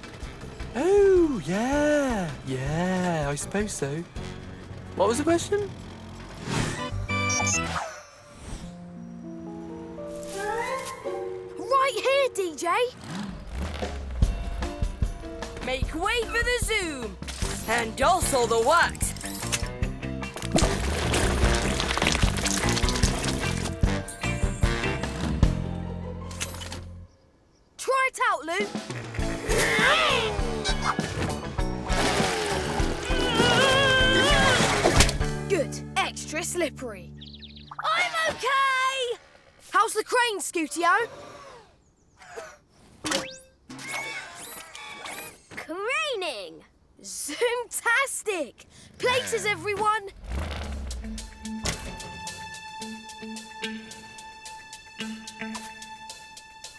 Oh, yeah. Yeah, I suppose so. What was the question? Right here, DJ. Make way for the zoom! And also the what? Try it out, Lou. Extra slippery. I'm okay! How's the crane, Scootio? Craning! Zoomtastic! Places, everyone!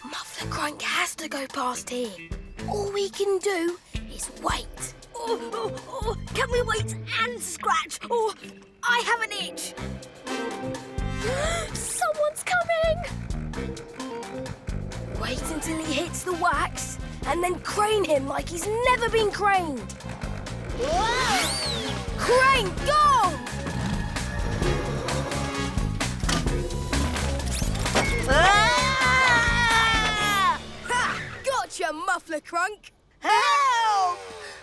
Muffler Crunk has to go past here. All we can do is wait. Oh, oh, oh, can we wait and scratch? Oh, I have an itch. Someone's coming! Wait until he hits the wax, and then crane him like he's never been craned. Crane, go! Ah! Ha! Gotcha, Muffler Crunk! Help!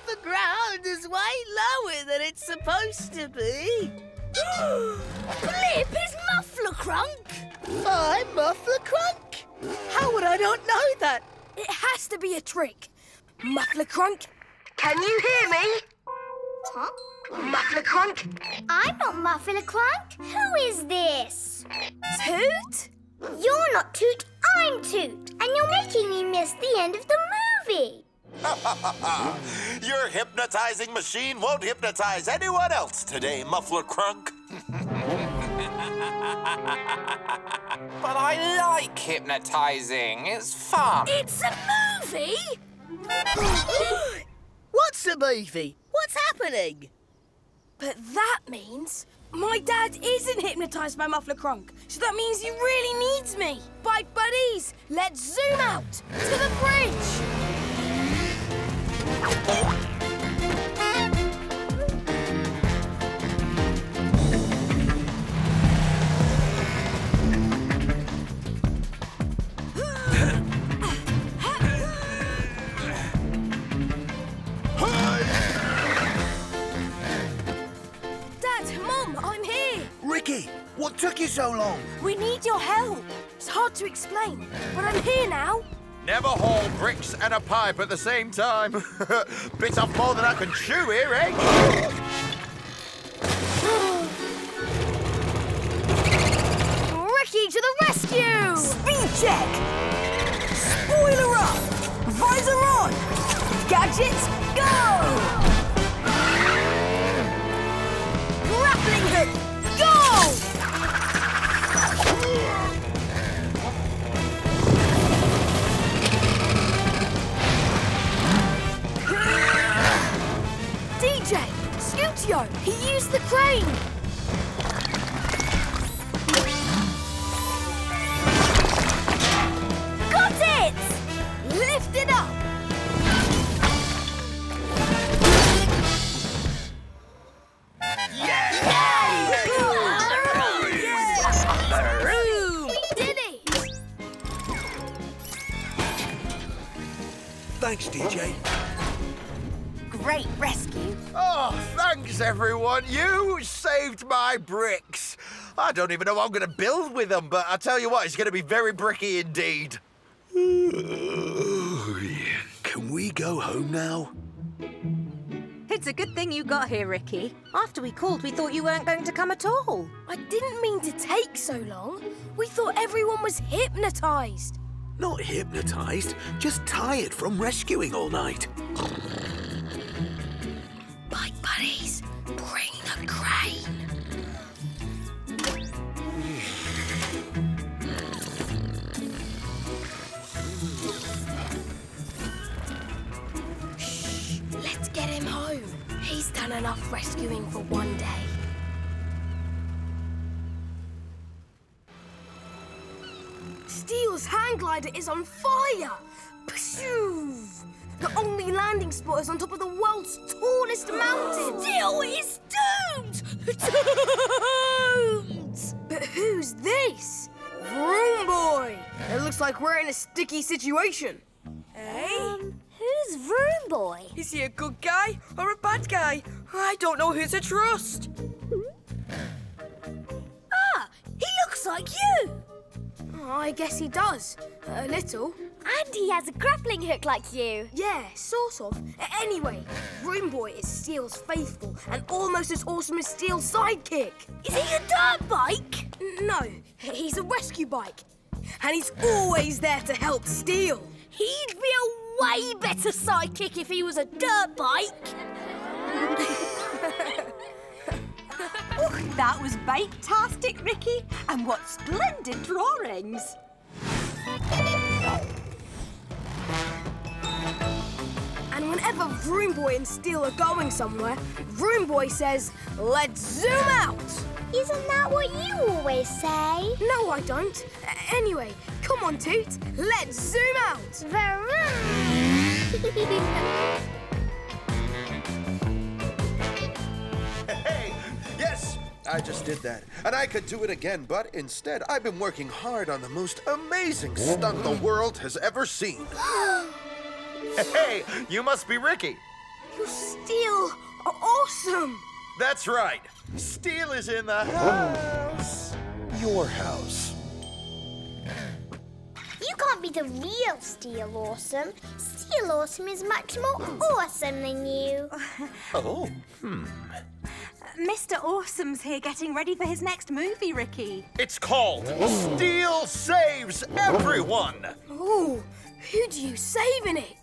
The ground is way lower than it's supposed to be. Blip is Muffler Crunk. I'm Muffler Crunk. How would I not know that? It has to be a trick. Muffler Crunk, can you hear me? Huh? Muffler Crunk? I'm not Muffler Crunk. Who is this? Toot? You're not Toot, I'm Toot. And you're making me miss the end of the movie. Your hypnotizing machine won't hypnotize anyone else today, Muffler Crunk. But I like hypnotizing. It's fun. It's a movie? What's a movie? What's happening? But that means my dad isn't hypnotized by Muffler Crunk, so that means he really needs me. Bye, buddies. Let's zoom out to the bridge so long? We need your help. It's hard to explain, but I'm here now. Never haul bricks and a pipe at the same time. Bit off more than I can chew here, eh? Ricky to the rescue! Speed check! Spoiler up! Visor on! Gadgets, go! Grappling hook, go! Scootio, he used the crane! Got it! Lift it up! We did it! Thanks, DJ. Great rescue. Oh, thanks, everyone. You saved my bricks. I don't even know what I'm going to build with them, but I tell you what, it's going to be very bricky indeed. Can we go home now? It's a good thing you got here, Ricky. After we called, we thought you weren't going to come at all. I didn't mean to take so long. We thought everyone was hypnotized. Not hypnotized, just tired from rescuing all night. Bike buddies, bring the crane. Shh, let's get him home. He's done enough rescuing for one day. Steel's hang glider is on fire! Pshoo! The only landing spot is on top of the world's tallest mountain. Steel is doomed! Doomed! But who's this? Vroom boy! It looks like we're in a sticky situation. Eh? Who's Vroom Boy? Is he a good guy or a bad guy? I don't know who to trust. Ah, he looks like you. Oh, I guess he does. A little. And he has a grappling hook like you. Yeah, sort of. Anyway, Vroom Boy is Steel's faithful and almost as awesome as Steel's sidekick. Is he a dirt bike? No, he's a rescue bike. And he's always there to help Steel. He'd be a way better sidekick if he was a dirt bike. Oh, that was bike-tastic, Ricky. And what splendid drawings. And whenever Vroom Boy and Steel are going somewhere, Vroom Boy says, Let's zoom out! Isn't that what you always say? No, I don't. Anyway, come on, Toot. Let's zoom out! Hey, I just did that. And I could do it again, but instead, I've been working hard on the most amazing stunt the world has ever seen. Hey, you must be Ricky. You Steel are awesome! That's right. Steel is in the house. Your house. You can't be the real Steel Awesome. Steel Awesome is much more awesome than you. Oh, hmm. Mr. Awesome's here getting ready for his next movie, Ricky. It's called Steel Saves Everyone. Ooh, who do you save in it?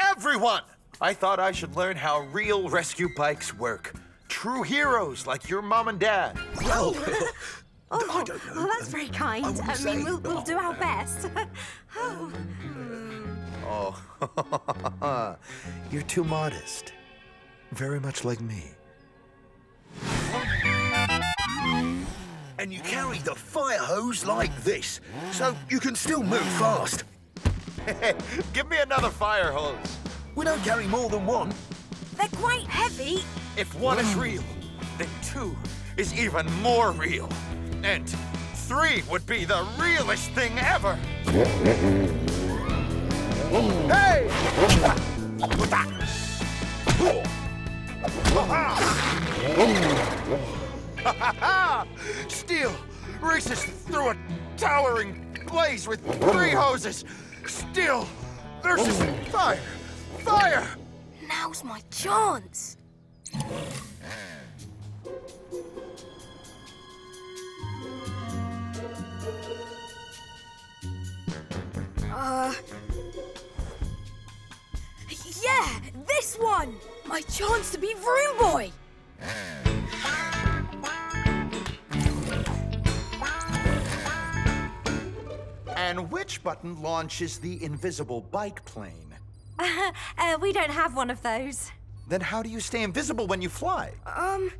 Everyone! I thought I should learn how real rescue bikes work. True heroes like your mom and dad. Well, Oh, well, that's very kind. I, say. mean, we'll, we'll do our best. oh. Hmm. Oh, you're too modest. Very much like me. and you carry the fire hose like this, so you can still move fast. Give me another fire hose. We don't carry more than one. They're quite heavy. If one is real, then two is even more real. And three would be the realest thing ever. Hey! Steel, races through a towering blaze with three hoses. Steel versus fire. Fire! Now's my chance. Uh. Yeah, this one! My chance to be Vroom Boy! And which button launches the invisible bike plane? uh, we don't have one of those. Then how do you stay invisible when you fly? Um,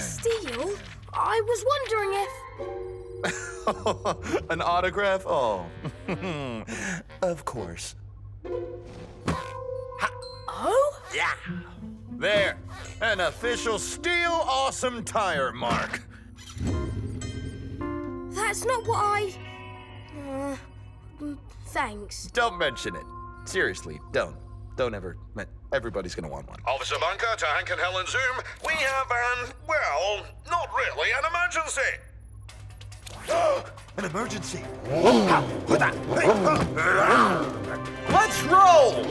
Steel, I was wondering if. An autograph? Oh, of course. Oh? Yeah. There, an official Steel Awesome tire mark. That's not what I. Uh, thanks. Don't mention it. Seriously, don't. Don't ever. Everybody's gonna want one. Officer Bunker to Hank and Helen Zoom. We have an, well, not really, an emergency. An emergency. Let's roll!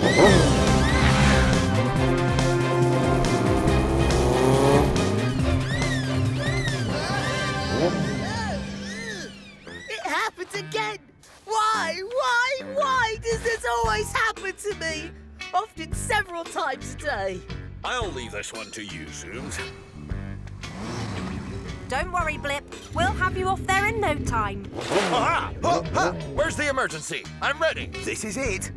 It happened again! Why, why, why does this always happen to me? Often several times a day. I'll leave this one to you, Zooms. Don't worry, Blip. We'll have you off there in no time. Aha! Huh, huh. Where's the emergency? I'm ready. This is it.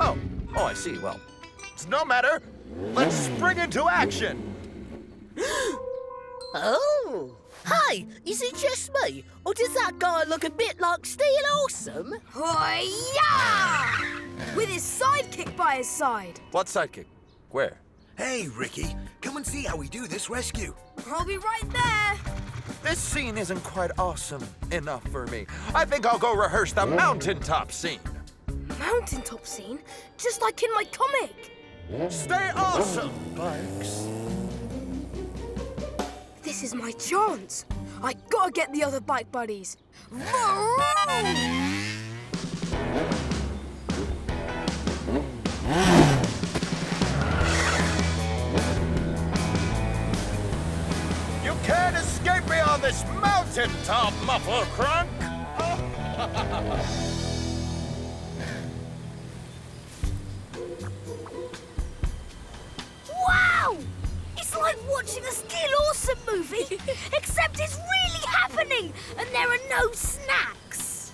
Oh, oh, I see. Well, it's no matter. Let's spring into action. Oh! Hey, is it just me? Or does that guy look a bit like Steel Awesome? Hi-ya! With his sidekick by his side. What sidekick? Where? Hey, Ricky, come and see how we do this rescue. I'll be right there. This scene isn't quite awesome enough for me. I think I'll go rehearse the mountaintop scene. Mountaintop scene? Just like in my comic. Stay awesome, Bikes. This is my chance. I gotta get the other bike buddies. You can't escape me on this mountaintop, Muffler Crunk! Wow! It's like watching a Awesome movie, except it's really happening and there are no snacks.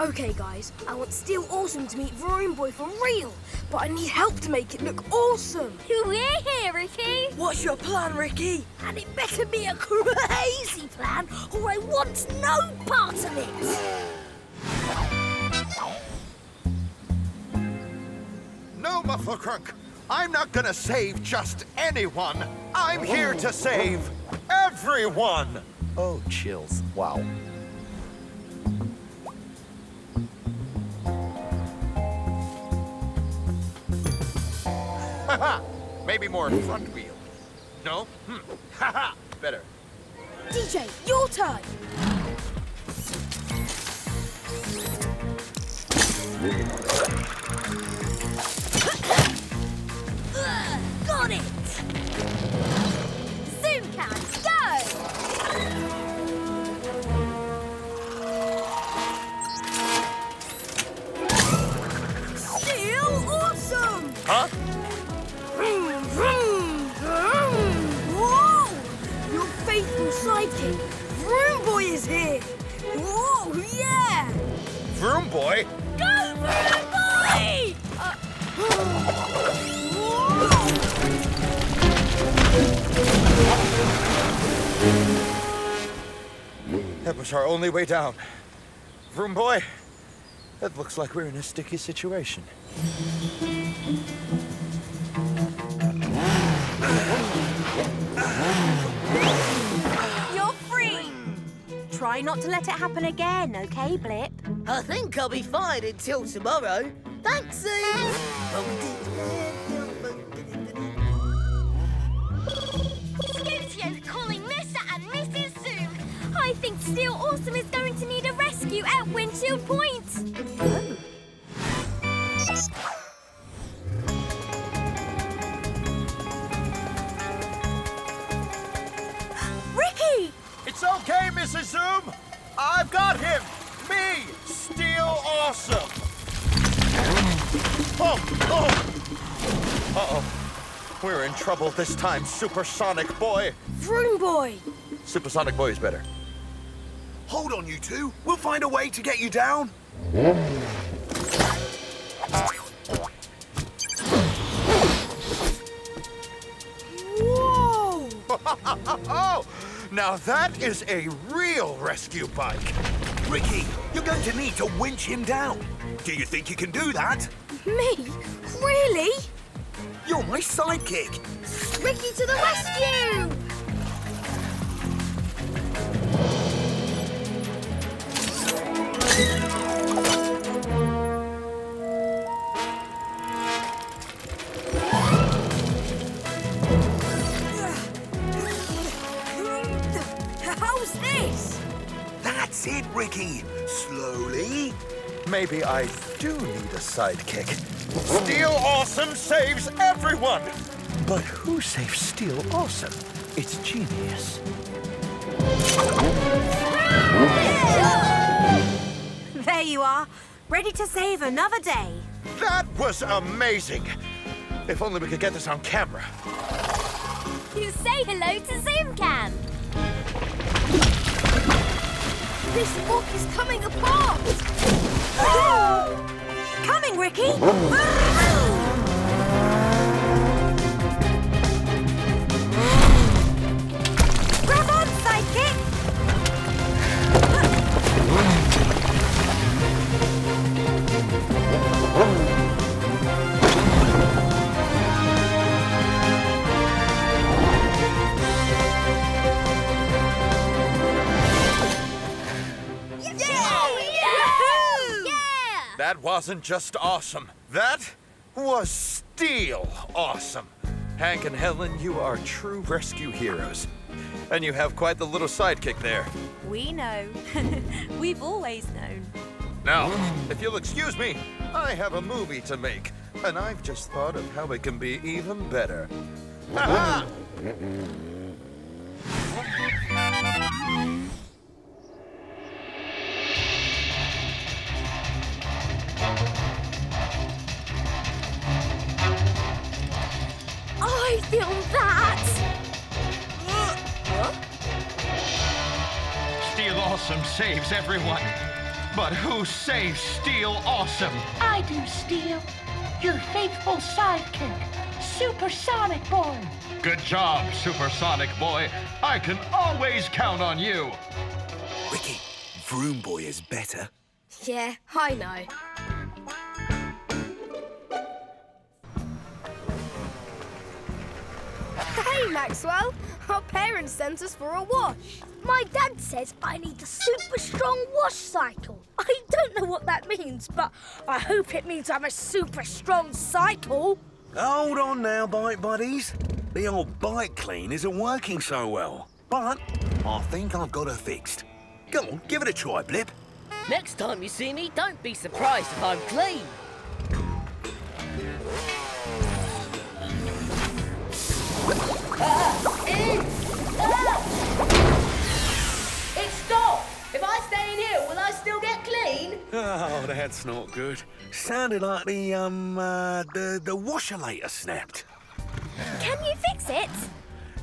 Okay, guys, I want Steel Awesome to meet Vroom Boy for real, but I need help to make it look awesome. We're here, Ricky. What's your plan, Ricky? And it better be a crazy plan, or I want no part of it. No, Muffler Crunk. I'm not gonna save just anyone. I'm here to save everyone. Oh, chills. Wow. Haha! Maybe more front wheel. No? Hmm. Haha! Better. DJ, your turn. Ugh, got it. Zoom can go. Steel Awesome! Huh? Vroom, vroom, vroom. Whoa! Your faithful sidekick, Vroom Boy, is here. Whoa, yeah! Vroom Boy? Go, Vroom Boy! Uh, That was our only way down. Vroom Boy, it looks like we're in a sticky situation. You're free. Try not to let it happen again, okay, Blip? I think I'll be fine until tomorrow. Thanks, Zoom. Steel Awesome is going to need a rescue at Windshield Point. Ricky! It's okay, Mrs. Zoom. I've got him. Me, Steel Awesome. Oh, oh. Uh-oh. We're in trouble this time, Supersonic Boy. Vroom Boy! Supersonic Boy is better. Hold on, you two. We'll find a way to get you down. Whoa! oh, now that is a real rescue bike. Ricky, you're going to need to winch him down. Do you think you can do that? Me? Really? You're my sidekick. Ricky to the rescue! That's it, Ricky. Slowly. Maybe I do need a sidekick. Steel Awesome saves everyone! But who saves Steel Awesome? It's genius. There you are, ready to save another day. That was amazing! If only we could get this on camera. You say hello to Zoomcam. This book is coming apart! Coming, Ricky! Wasn't just awesome. That was steel awesome. Hank and Helen, you are true rescue heroes. And you have quite the little sidekick there. We know. We've always known. Now, if you'll excuse me, I have a movie to make, and I've just thought of how it can be even better. I feel that. Steel Awesome saves everyone. But who saves Steel Awesome? I do, Steel. Your faithful sidekick, Supersonic Boy. Good job, Supersonic Boy. I can always count on you. Ricky, Vroom Boy is better. Yeah, I know. Hey, Maxwell. Our parents sent us for a wash. My dad says I need a super strong wash cycle. I don't know what that means, but I hope it means I'm a super strong cycle. Hold on now, bike buddies. The old bike clean isn't working so well. But I think I've got it fixed. Go on, give it a try, Blip. Next time you see me, don't be surprised if I'm clean. It stopped! If I stay in here, will I still get clean? Oh, that's not good. Sounded like the, um, uh, the, the washulator snapped. Can you fix it?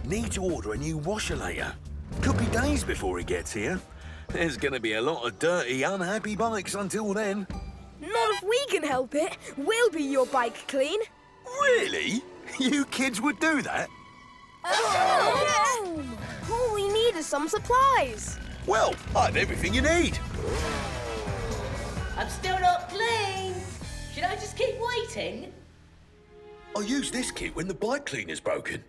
Need to order a new washer later. Could be days before he gets here. There's gonna be a lot of dirty, unhappy bikes until then. Not if we can help it. We'll be your bike clean. Really? You kids would do that? Oh, All we need is some supplies. Well, I've everything you need. I'm still not clean. Should I just keep waiting? I'll use this kit when the bike cleaner's broken.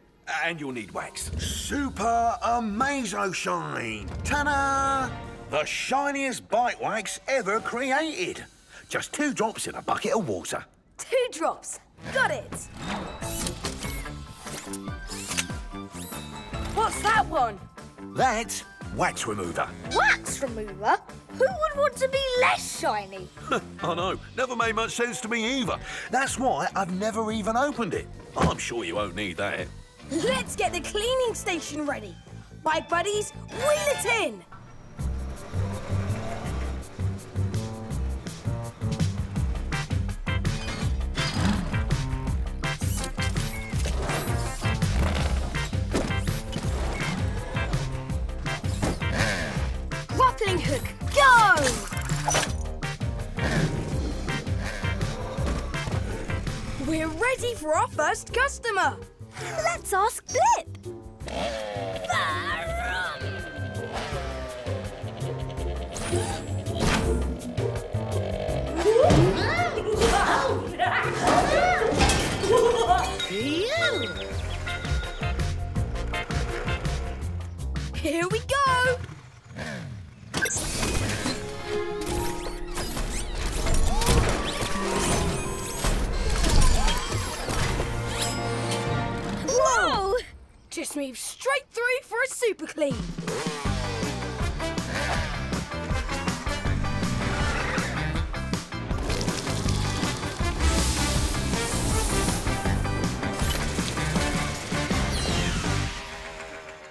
And you'll need wax. Super Amazo Shine! Ta-da! The shiniest bike wax ever created. Just two drops in a bucket of water. Two drops. Got it. What's that one? That's wax remover. Wax remover? Who would want to be less shiny? I know, never made much sense to me either. That's why I've never even opened it. I'm sure you won't need that. Let's get the cleaning station ready. My buddies, wheel it in. Hook, go! We're ready for our first customer. Let's ask Blip. Here we go! Whoa! Just move straight through for a super clean.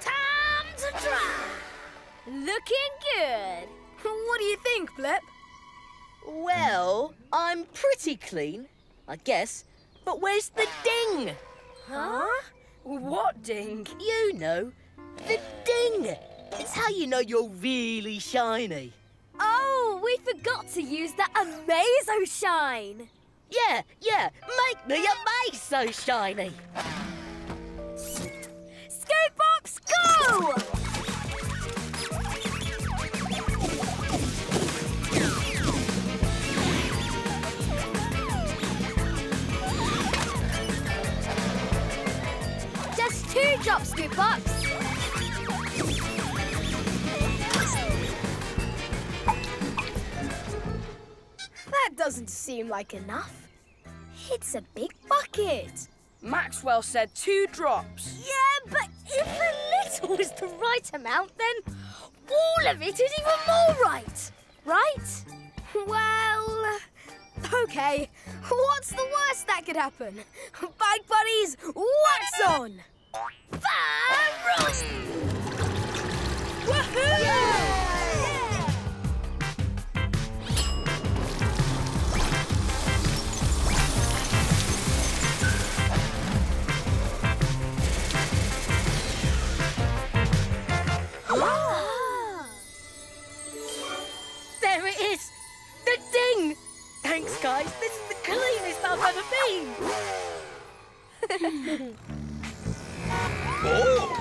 Time to try. Looking good. What do you think, Blip? Well, I'm pretty clean, I guess. But where's the ding? Huh? What ding? You know, the ding. It's how you know you're really shiny. Oh, we forgot to use the Amazo Shine. Yeah, yeah, make me a maze so shiny. Scoop go! Two drops, Scoop Bops. That doesn't seem like enough. It's a big bucket. Maxwell said two drops. Yeah, but if a little is the right amount, then all of it is even more right. Right? Well, okay. What's the worst that could happen? Bike buddies, wax on! There it is! The ding! Thanks, guys. This is the cleanest I've ever been. Oh!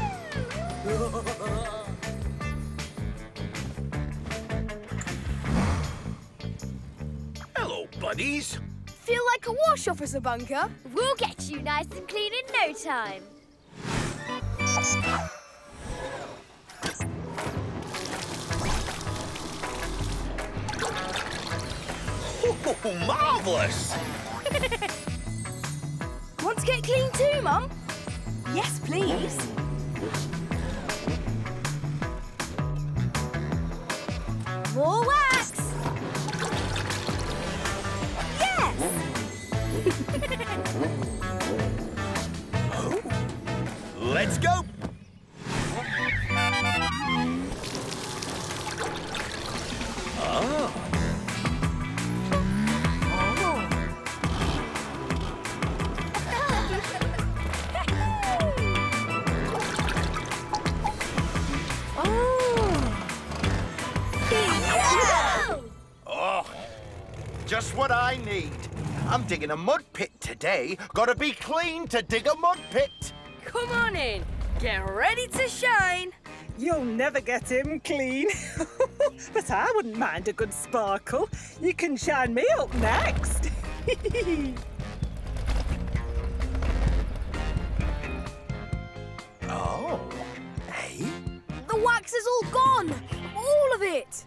Hello, buddies. Feel like a wash officer bunker? We'll get you nice and clean in no time. Oh, marvellous! Want to get clean too, Mum? Yes, please. More wax! Yes! Let's go! Just what I need. I'm digging a mud pit today. Gotta be clean to dig a mud pit. Come on in. Get ready to shine. You'll never get him clean. but I wouldn't mind a good sparkle. You can shine me up next. Oh, hey? The wax is all gone. All of it.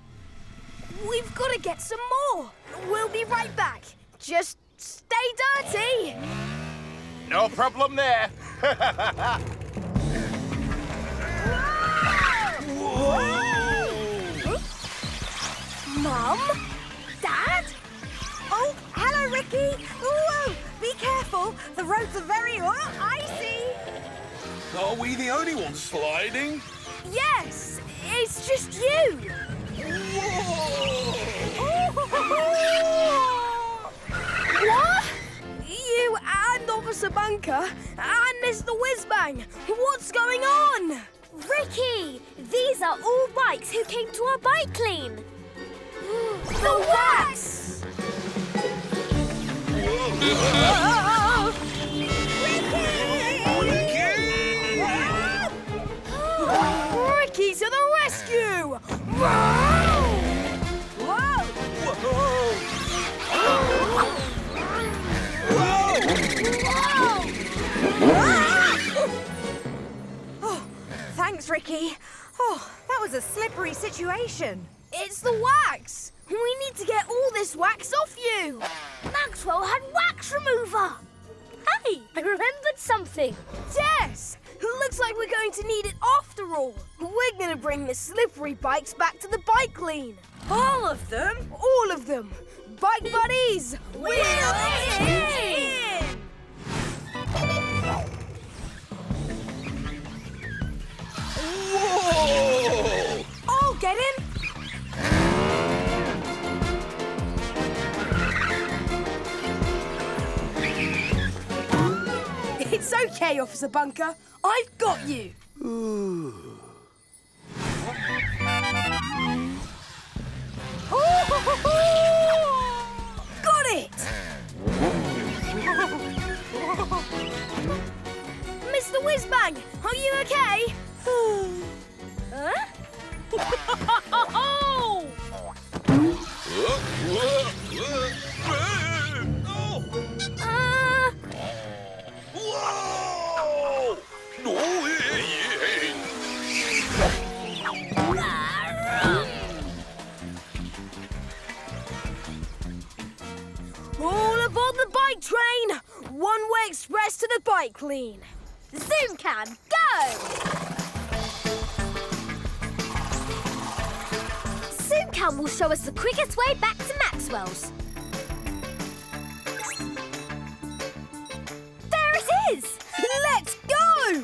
We've got to get some more. We'll be right back. Just stay dirty. No problem there. Whoa! Mum? Dad? Oh, hello, Ricky. Whoa, be careful. The roads are very oh, icy. Are we the only ones sliding? Yes, it's just you. What? You and Officer Bunker and Mr. Whizbang. What's going on? Ricky, these are all bikes who came to our bike clean. the wax! Ricky to the rescue! Thanks, Ricky. Oh, that was a slippery situation. It's the wax! We need to get all this wax off you! Maxwell had wax remover. Hey, I remembered something. Yes! Looks like we're going to need it after all. We're going to bring the slippery bikes back to the bike clean. All of them? All of them. Bike buddies, Wheel it in! Whoa! I'll get him. It's okay, Officer Bunker. I've got you. Got it! Mr. Whizbang, are you okay? huh? Uh, Whoa! No, all aboard the bike train! One way express to the bike clean. Zoom cam, go! Zoom cam will show us the quickest way back to Maxwell's. There it is! Let's go!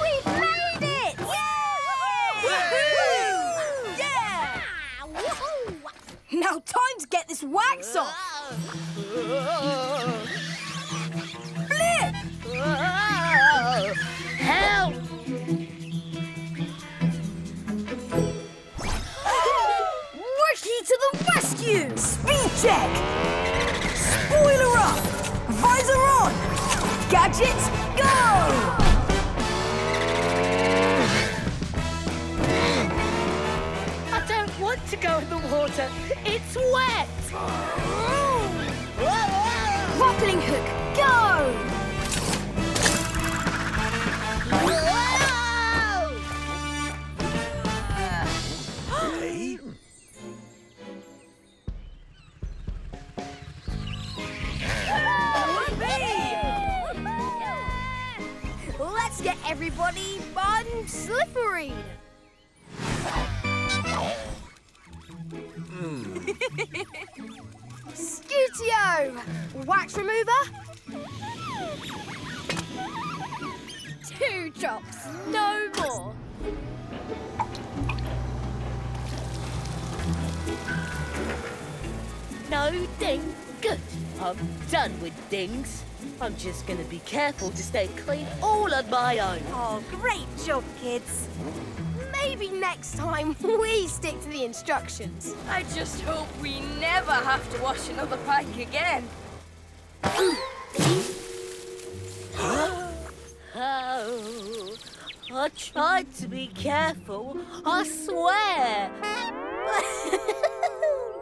We've made it! Yeah! Now time to get this wax off. Blip! Help! Ricky to the rescue! Speed check! Spoiler up! Visor on! Gadgets, go! I don't want to go in the water. It's wet. Grappling hook, go! Hey, Let's get everybody fun slippery. Hmm. Scootio! Wax remover? Two drops, no more. No ding. Good. I'm done with dings. I'm just gonna be careful to stay clean all on my own. Oh, great job, kids. Maybe next time we stick to the instructions. I just hope we never have to wash another bike again. Oh, I tried to be careful. I swear.